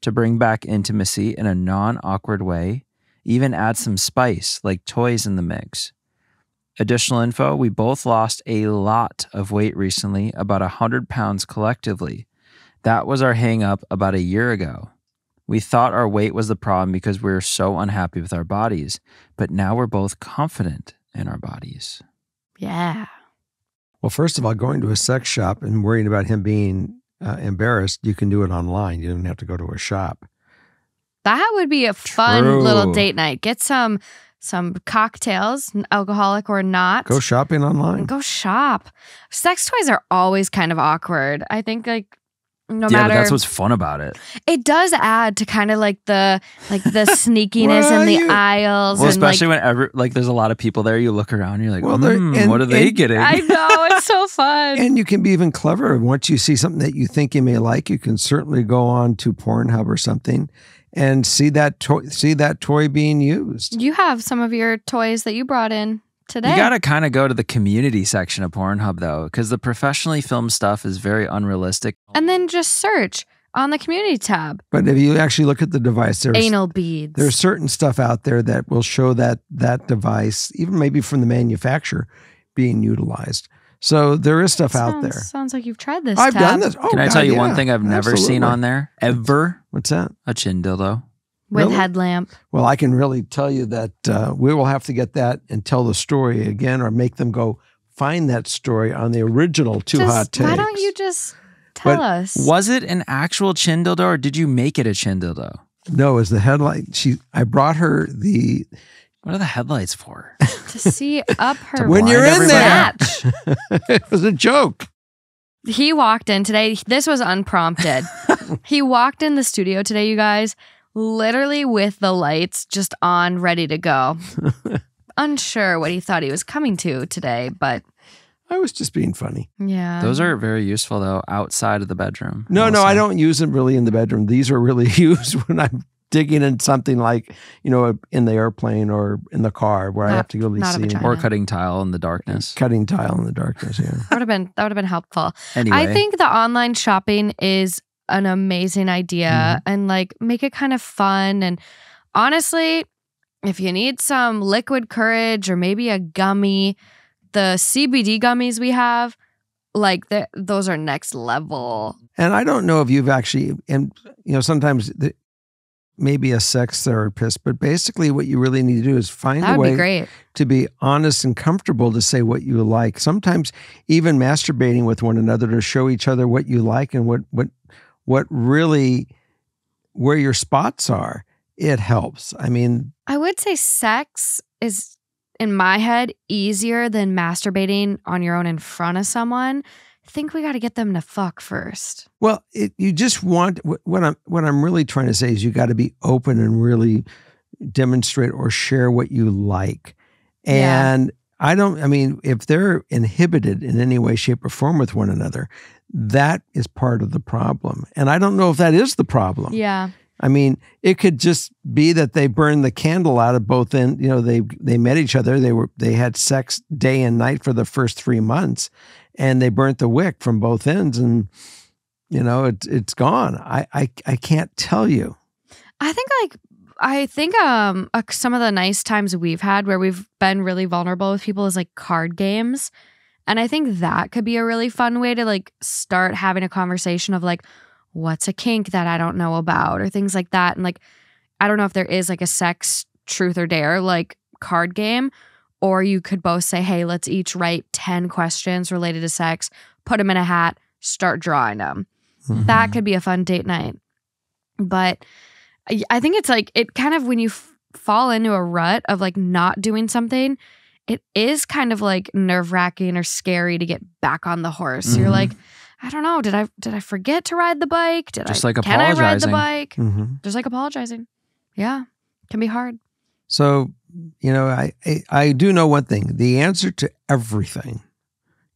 to bring back intimacy in a non awkward way, even add some spice like toys in the mix. Additional info we both lost a lot of weight recently, about 100 pounds collectively. That was our hang up about a year ago. We thought our weight was the problem because we were so unhappy with our bodies, but now we're both confident in our bodies. Yeah. Well, first of all, going to a sex shop and worrying about him being uh, embarrassed, you can do it online. You don't have to go to a shop. That would be a fun True. little date night. Get some some cocktails, alcoholic or not. Go shopping online. go shop. Sex toys are always kind of awkward. I think like no yeah, matter but that's what's fun about it. it does add to kind of like the like the sneakiness in the you? aisles Well, and like especially whenever like there's a lot of people there, you look around, you're like, Well, there- "Hmm, and- what are they and- getting? I know it's so fun. And you can be even clever. Once you see something that you think you may like, you can certainly go on to Pornhub or something and see that toy see that toy being used. you have some of your toys that you brought in today. You got to kind of go to the community section of Pornhub though, because the professionally filmed stuff is very unrealistic. and then just search on the community tab. But if you actually look at the device, there's Anal beads. there's certain stuff out there that will show that that device, even maybe from the manufacturer, being utilized. So there is stuff out there. Sounds like you've tried this. I've tab. done this. Oh, Can I God, tell you one thing I've never seen on there ever? What's that? A chin dildo. With Really? headlamp. Well, I can really tell you that uh, we will have to get that and tell the story again, or make them go find that story on the original Two Just- Hot Takes. Why don't you just tell But us? Was it an actual chin dildo or did you make it a chin dildo? No, as the headlight. She, I brought her the. What are the headlights for? to see up her When you're in there, it was a joke. He walked in today. This was unprompted. he walked in the studio today, you guys, literally with the lights just on, ready to go. Unsure what he thought he was coming to today, but I was just being funny. yeah. Those are very useful though, outside of the bedroom. No, no, Also. I don't use them really in the bedroom. These are really used when I'm digging in something like, you know, in the airplane or in the car where I Not- have to really not a see vagina. Or cutting tile in the darkness. cutting tile in the darkness. Yeah. That would have been that would have been helpful. Anyway, I think the online shopping is an amazing idea Mm-hmm. and like make it kind of fun and honestly if you need some liquid courage or maybe a gummy, the CBD gummies we have, like those are next level. And I don't know if you've actually, and you know, sometimes the, maybe a sex therapist, but basically what you really need to do is find That a be way great. to be honest and comfortable to say what you like. Sometimes even masturbating with one another to show each other what you like and what what what really where your spots are. It helps. I mean, I would say sex is, in my head, easier than masturbating on your own in front of someone. I think we got to get them to fuck first. Well, it, you just want what I'm what I'm really trying to say is you got to be open and really demonstrate or share what you like. Yeah. And I don't I mean if they're inhibited in any way shape or form with one another, that is part of the problem. And I don't know if that is the problem. Yeah. I mean, it could just be that they burned the candle out of both ends. You know, they they met each other. They were they had sex day and night for the first three months, and they burnt the wick from both ends, and you know, it's it's gone. I I I can't tell you. I think like I think um some of the nice times we've had where we've been really vulnerable with people is like card games. And I think that could be a really fun way to like start having a conversation of like what's a kink that I don't know about or things like that. And like I don't know if there is like a sex truth or dare like card game or you could both say hey let's each write 10 questions related to sex put them in a hat start drawing them that mm-hmm. could be a fun date night. But I think it's like it kind of when you f- fall into a rut of like not doing something, it is kind of like nerve wracking or scary to get back on the horse. You're Mhm. like, I don't know, did I did I forget to ride the bike? Did Just I like can I ride the apologizing. bike? Mhm. Just like apologizing. Yeah, can be hard. So you know, I, I I do know one thing: the answer to everything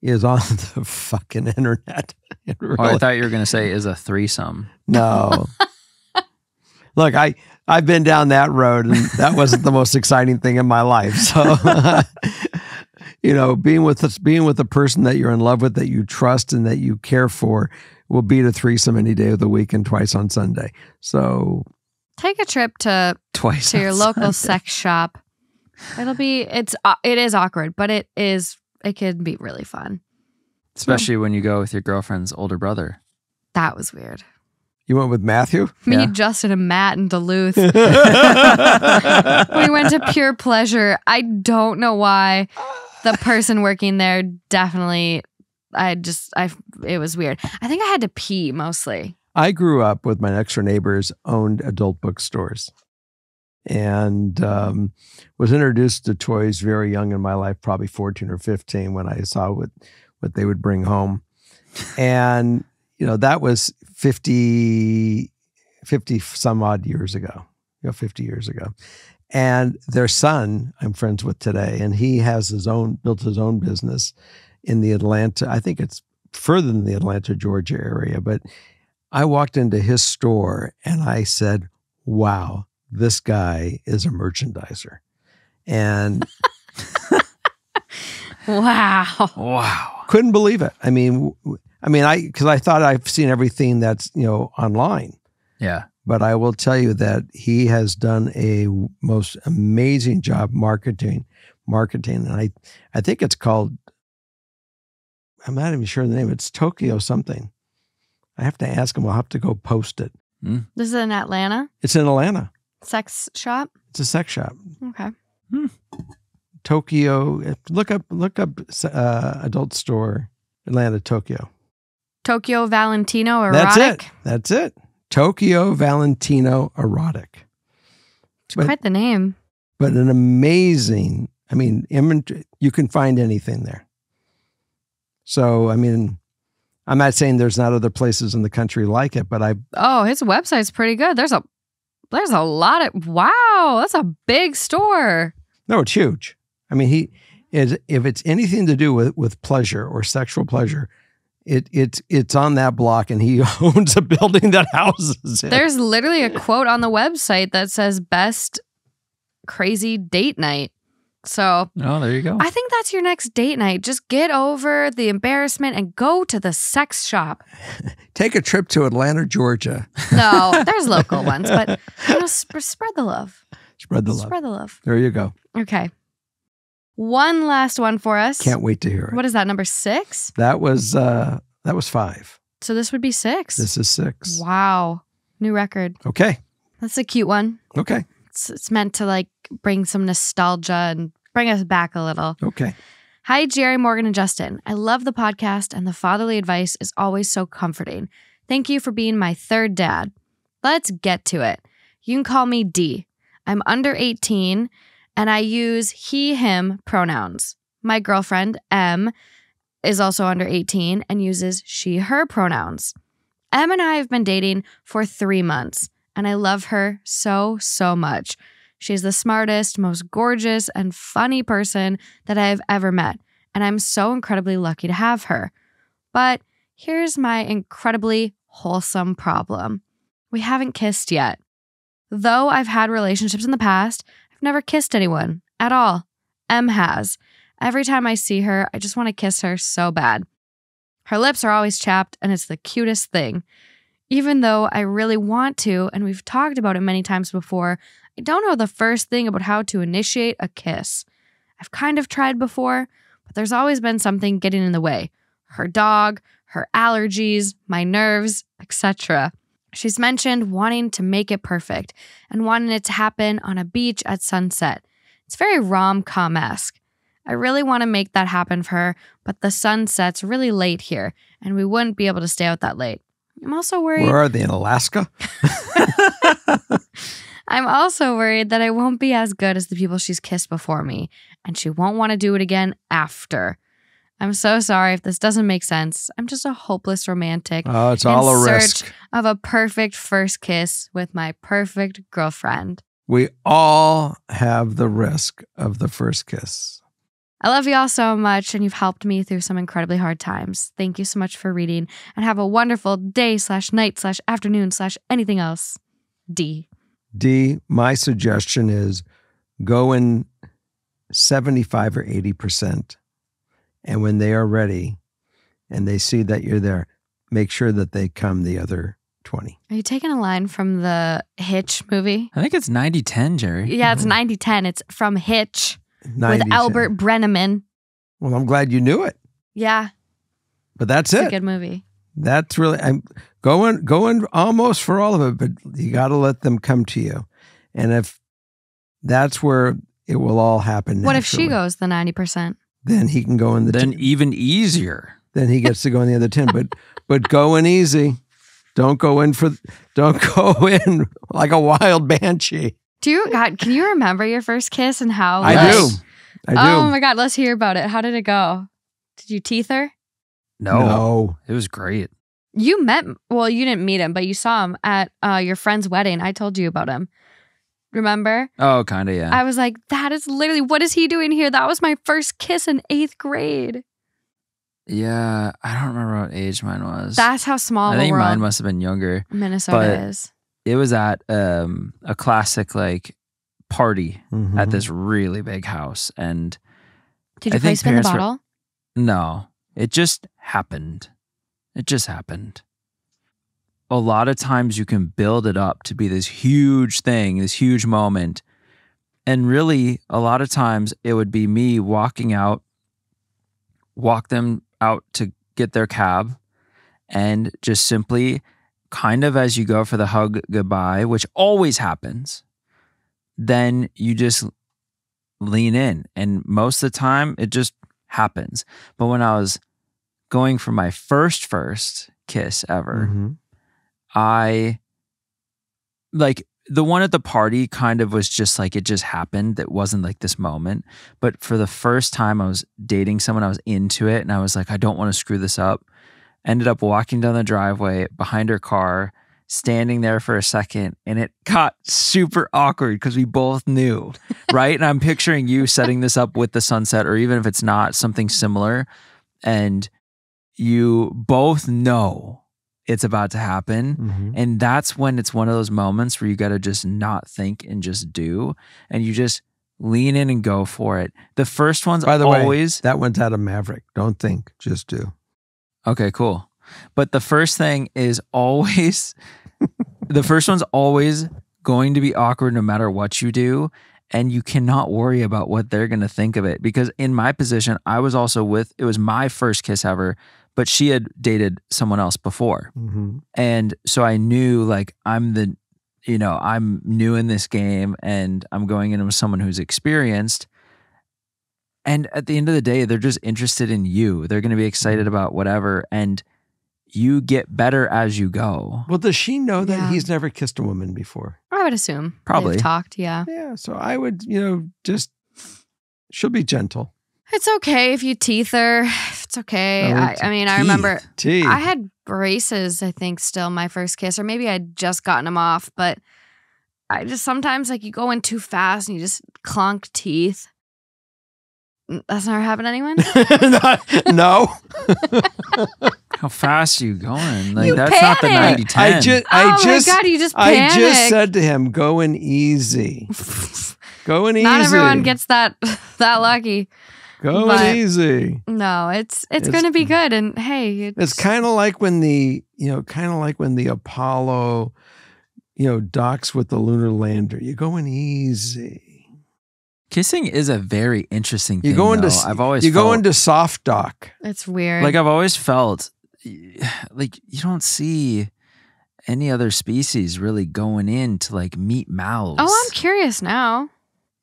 is on the fucking internet. It Oh, I thought you were going to say is a threesome. No. Look, I I've been down that road, and that wasn't the most exciting thing in my life. So, you know, being with this, being with a person that you're in love with, that you trust, and that you care for, will beat a threesome any day of the week and twice on Sunday. So, Take a trip to Twice. to your local Sunday. sex shop. It'll be it's uh, it is awkward, but it is it can be really fun. Especially when you go with your girlfriend's older brother. That was weird. You went with Matthew. Me, Yeah. Justin, and Matt in Duluth. we we went to Pure Pleasure. I don't know why. The person working there definitely. I just I it was weird. I think I had to pee mostly. I grew up with my next door neighbors owned adult bookstores and um, was introduced to toys very young in my life, probably 14 or 15 when I saw what, what they would bring home. And, you know, that was 50, 50 some odd years ago, you know, 50 years ago. And their son, I'm friends with today, and he has his own, built his own business in the Atlanta, I think it's further than the Atlanta, Georgia area, but I walked into his store and I said, wow, this guy is a merchandiser. And Wow. Wow. couldn't believe it. I mean, w- w- I mean, I, cause I thought I've seen everything that's, you know, online, Yeah. but I will tell you that he has done a most amazing job marketing, marketing. And I, I think it's called, I'm not even sure the name. It's Tokyo something. I have to ask him. I'll have to go post it. This is in Atlanta It's in Atlanta. sex shop. It's a sex shop. Okay. Tokyo. Look up look up uh, adult store Atlanta Tokyo. Tokyo Valentino erotic. That's it. That's it. Tokyo Valentino erotic. But Quite the name. but an amazing. I mean, inventory. You can find anything there. So I mean, I'm not saying there's not other places in the country like it, but I Oh, his website's pretty good. There's a there's a lot of wow, that's a big store. no, it's huge. I mean, he is if it's anything to do with with pleasure or sexual pleasure, it it's it's on that block, and he owns a building that houses it. There's literally a quote on the website that says best crazy date night. So Oh, there you go. I think that's your next date night. Just get over the embarrassment and go to the sex shop. Take a trip to Atlanta, Georgia. No, there's local ones, but you know, sp- spread the love. Spread the love. Spread the love. There you go. Okay. One last one for us. Can't wait to hear it. What is that? Number six? that was uh that was five. So this would be six. This is six. Wow. New record. Okay. That's a cute one. Okay. It's, it's meant to like bring some nostalgia and bring us back a little. Okay. Hi, Jerry, Morgan, and Justin. I love the podcast, and the fatherly advice is always so comforting. Thank you for being my third dad. Let's get to it. You can call me D. I'm under 18, and I use he, him pronouns. My girlfriend, M, is also under 18 and uses she, her pronouns. M and I have been dating for three months, and I love her so, so much. She's the smartest, most gorgeous, and funny person that I have ever met, and I'm so incredibly lucky to have her. But here's my incredibly wholesome problem we haven't kissed yet. Though I've had relationships in the past, I've never kissed anyone at all. M has. Every time I see her, I just want to kiss her so bad. Her lips are always chapped, and it's the cutest thing. Even though I really want to, and we've talked about it many times before, I don't know the first thing about how to initiate a kiss. I've kind of tried before, but there's always been something getting in the way her dog, her allergies, my nerves, etc. She's mentioned wanting to make it perfect and wanting it to happen on a beach at sunset. It's very rom com esque. I really want to make that happen for her, but the sun sets really late here, and we wouldn't be able to stay out that late. I'm also worried. Where are they in Alaska? I'm also worried that I won't be as good as the people she's kissed before me, and she won't want to do it again after. I'm so sorry if this doesn't make sense. I'm just a hopeless romantic Oh, it's all a risk. of a perfect first kiss with my perfect girlfriend. We all have the risk of the first kiss. I love you all so much, and you've helped me through some incredibly hard times. Thank you so much for reading, and have a wonderful day slash night slash afternoon slash anything else. D. D, my suggestion is go in 75 or 80%. And when they are ready and they see that you're there, make sure that they come the other 20. Are you taking a line from the Hitch movie? I think it's 90 10, Jerry. Yeah, it's 90 10. It's from Hitch 90, with Albert Brennaman. Well, I'm glad you knew it. Yeah, But that's it's a it. good movie. That's really I'm going going almost for all of it, but you got to let them come to you. And if that's where it will all happen. What if she goes the 90%? Then he can go in the Then ten, even easier. then he gets to go in the other ten. But but go in easy. Don't go in for don't go in like a wild banshee. Do you, God, can you remember your first kiss and how? I like- do. I do. Oh my God, let's hear about it. How did it go? Did you teeth her? No, no. it was great. You met, well, you didn't meet him, but you saw him at uh, your friend's wedding. I told you about him. Remember? Oh, kind of, yeah. I was like, that is literally, what is he doing here? That was my first kiss in eighth grade. yeah, I don't remember what age mine was. That's how small I think world mine must have been younger. Minnesota but- is. It was at um, a classic like party Mhm. at this really big house. And Did I you play think spin the parents were- bottle? no, it just happened. It just happened. A lot of times you can build it up to be this huge thing, this huge moment. And really, a lot of times it would be me walking out, walk them out to get their cab, and just simply, kind of as you go for the hug goodbye, which always happens, then you just lean in. And most of the time, it just happens. But when I was going for my first, first kiss ever, Mhm. I like the one at the party kind of was just like it just happened. It wasn't like this moment. But for the first time I was dating someone, I was into it and I was like, I don't want to screw this up. Ended up walking down the driveway behind her car, standing there for a second, and it got super awkward because we both knew, right? and I'm picturing you setting this up with the sunset, or even if it's not something similar, and you both know it's about to happen. Mhm. And that's when it's one of those moments where you got to just not think and just do. And you just lean in and go for it. The first one's By the way, always that one's out of Maverick. Don't think, just do. okay, cool. But the first thing is always the first one's always going to be awkward no matter what you do. And you cannot worry about what they're going to think of it. Because in my position, I was also with, it was my first kiss ever, but she had dated someone else before. Mhm. And so I knew like I'm the, you know, I'm new in this game and I'm going in with someone who's experienced. And at the end of the day, they're just interested in you. They're going to be excited about whatever. And you get better as you go. Well, does she know that Yeah. he's never kissed a woman before? I would assume. Probably. They've talked, yeah. Yeah. So I would, you know, just she'll be gentle. It's okay if you teeth her. It's okay. Oh, I, I mean, I remember Teeth. I had braces, I think, still my first kiss, or maybe I'd just gotten them off, but I just sometimes like you go in too fast and you just clunk teeth. Mm, That's never happened to anyone? no. How fast are you going? Like You that's not the panic. 90 10. I just, oh I just, my god, you just I just said to him, "Going easy, going easy." Not everyone gets that that lucky. Going but- easy. No, it's it's, It's- going to be good. And hey, it's, It's kind of like when the, you know, kind of like when the Apollo, you know, docks with the lunar lander. You're going easy. Kissing is a very interesting You thing. go into though. s- I've always You go felt- into soft dock. it's weird. like I've always felt like you don't see any other species really going in to like meet mouths. oh, I'm curious now.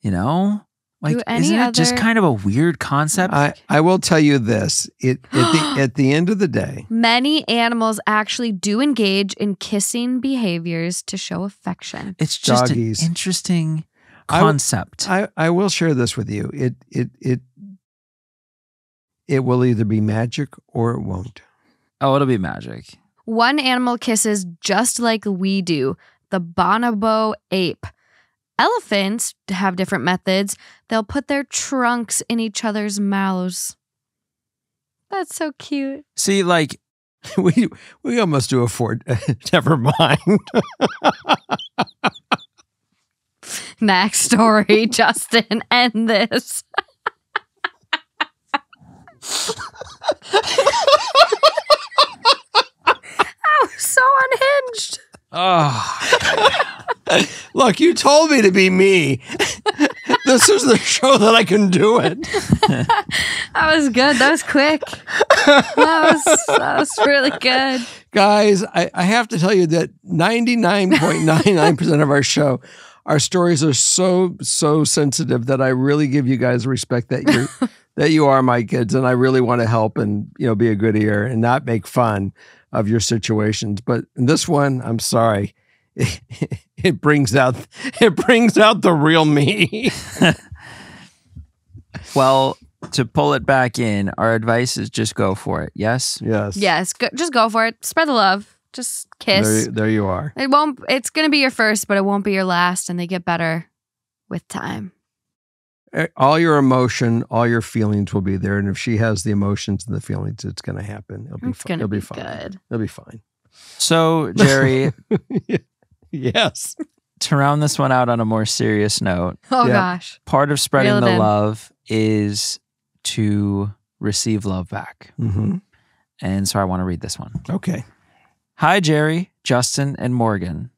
you know, like any isn't it just kind of a weird concept? I, I will tell you this. It at the at the end of the day, Many animals actually do engage in kissing behaviors to show affection. it's just doggies. an interesting I w- concept. I, I will share this with you. It it it it will either be magic or it won't. oh, it'll be magic. One animal kisses just like we do the bonobo ape. Elephants have different methods. They'll put their trunks in each other's mouths. That's so cute. See, like we we almost do a Ford. Never mind. Next story, Justin. End this. I was so unhinged. oh, Look, you told me to be me. this is the show that I can do it. That was good. That was quick. That was, that was really good. Guys, I, I have to tell you that 99.99% of our show, our stories are so, so sensitive that I really give you guys respect that you're that you are my kids and I really want to help and you know be a good ear and not make fun of your situations. But in this one, I'm sorry. It, it brings out it brings out the real me. well, to pull it back in, our advice is just go for it. Yes. yes. Yes, go, just go for it. Spread the love. Just kiss. There, there you are. It won't. It's gonna be your first, but it won't be your last, and they get better with time. Eh, all your emotion, all your feelings will be there. And if she has the emotions and the feelings, it's going to happen. It'll be It's fine. It'll be, be fine. good. It'll be fine. So, Jerry, yes. to round this one out on a more serious note, Oh Yeah. gosh. part of spreading Reel the love is to receive love back. hmm And so I want to read this one. Okay. Hi, Jerry, Justin, and Morgan.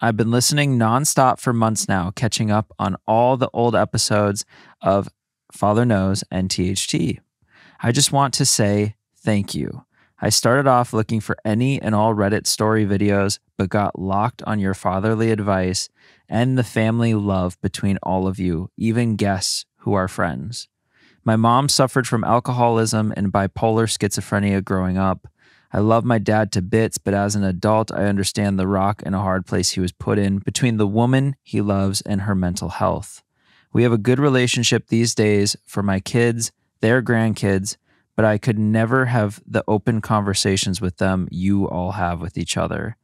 I've been listening nonstop for months now, catching up on all the old episodes of Father Knows and THT. I just want to say thank you. I started off looking for any and all Reddit story videos, but got locked on your fatherly advice and the family love between all of you, even guests who are friends. My mom suffered from alcoholism and bipolar schizophrenia growing up. I love my dad to bits, but as an adult, I understand the rock and a hard place he was put in between the woman he loves and her mental health. We have a good relationship these days for my kids, their grandkids, but I could never have the open conversations with them you all have with each other.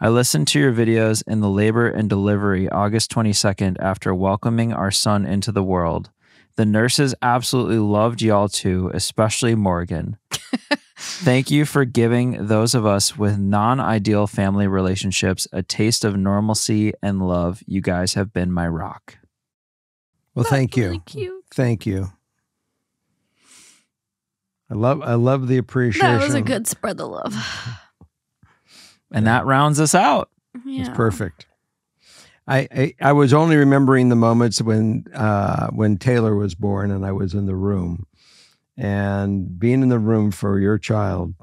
I listened to your videos in the labor and delivery August 22nd after welcoming our son into the world. The nurses absolutely loved y'all too, especially Morgan. Thank you for giving those of us with non ideal family relationships a taste of normalcy and love. You guys have been my rock. Well, oh, thank you. Really cute. Thank you. I love I love the appreciation. That was a good spread the love. And that rounds us out. Yeah. It's perfect. I, I I was only remembering the moments when uh, when Taylor was born and I was in the room, and being in the room for your child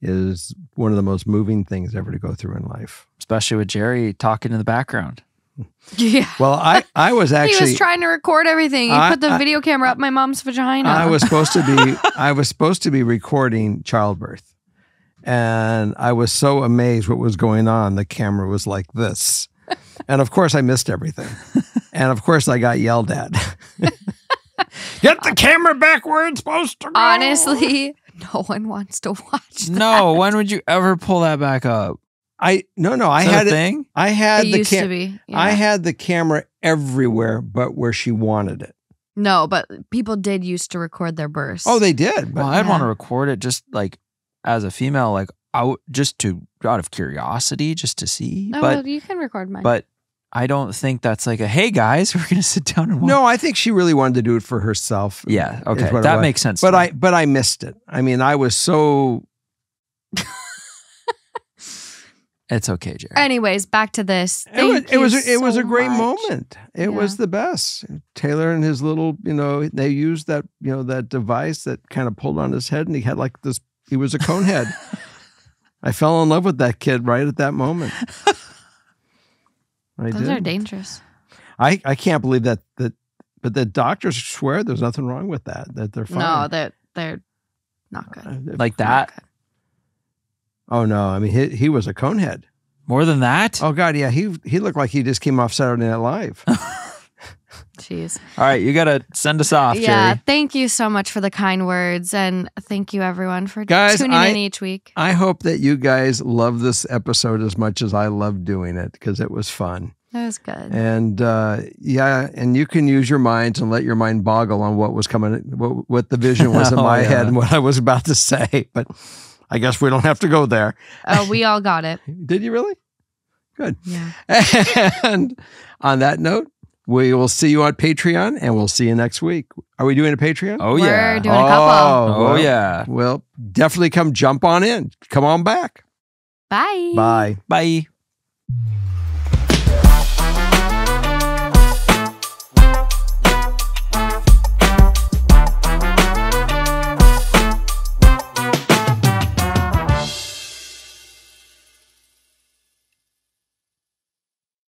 is one of the most moving things ever to go through in life. Especially with Jerry talking in the background. Yeah. Well, I I was actually. he actually was trying to record everything. He I- put the I- video camera up my mom's vagina. I was supposed to be I was supposed to be recording childbirth. And I was so amazed what was going on. The camera was like this. And of course I missed everything. And of course I got yelled at. Get the uh, camera back where it's supposed to go. Honestly, no one wants to watch that. No, when would you ever pull that back up? I no no, I had a it. thing. I had It the used cam- to be. I had the camera everywhere but where she wanted it. No, but people did used to record their births. Oh, they did. But Well, I'd Yeah. want to record it just like as a female, like out just to out of curiosity, just to see. Oh, but well, you can record mine. but I don't think that's like a hey guys, we're gonna sit down and watch. no, I think she really wanted to do it for herself. Yeah, okay, that makes sense. But to I me. but I missed it. I mean, I was so it's okay, Jerry. Anyways, back to this. it was it was, you it was a great much. moment. It was the best. Taylor and his little, you know, they used that, you know, that device that kind of pulled on his head and he had like this he was a cone head. I fell in love with that kid right at that moment. I Those did. are dangerous. I, I can't believe that that but the doctors swear there's nothing wrong with that. That they're fine. No, they're they're not good. Uh, like Not that. Good. oh no, I mean he he was a cone head. More than that. Oh god, yeah, he he looked like he just came off Saturday Night Live. Jeez. All right, you gotta send us off, Yeah. Jerry. Thank you so much for the kind words, and thank you everyone for Guys, tuning I- in each week. I hope that you guys love this episode as much as I love doing it because it was fun. That was good. And uh, yeah, and you can use your minds and let your mind boggle on what was coming, what, what the vision was in Oh, my yeah. head and what I was about to say. But I guess we don't have to go there. Oh, we all got it. Did you really? Good. Yeah. And on that note, we will see you on Patreon and we'll see you next week. Are we doing a Patreon? Oh We're yeah. doing a oh, couple. oh well, yeah. Well, definitely come jump on in. Come on back. Bye. Bye. Bye.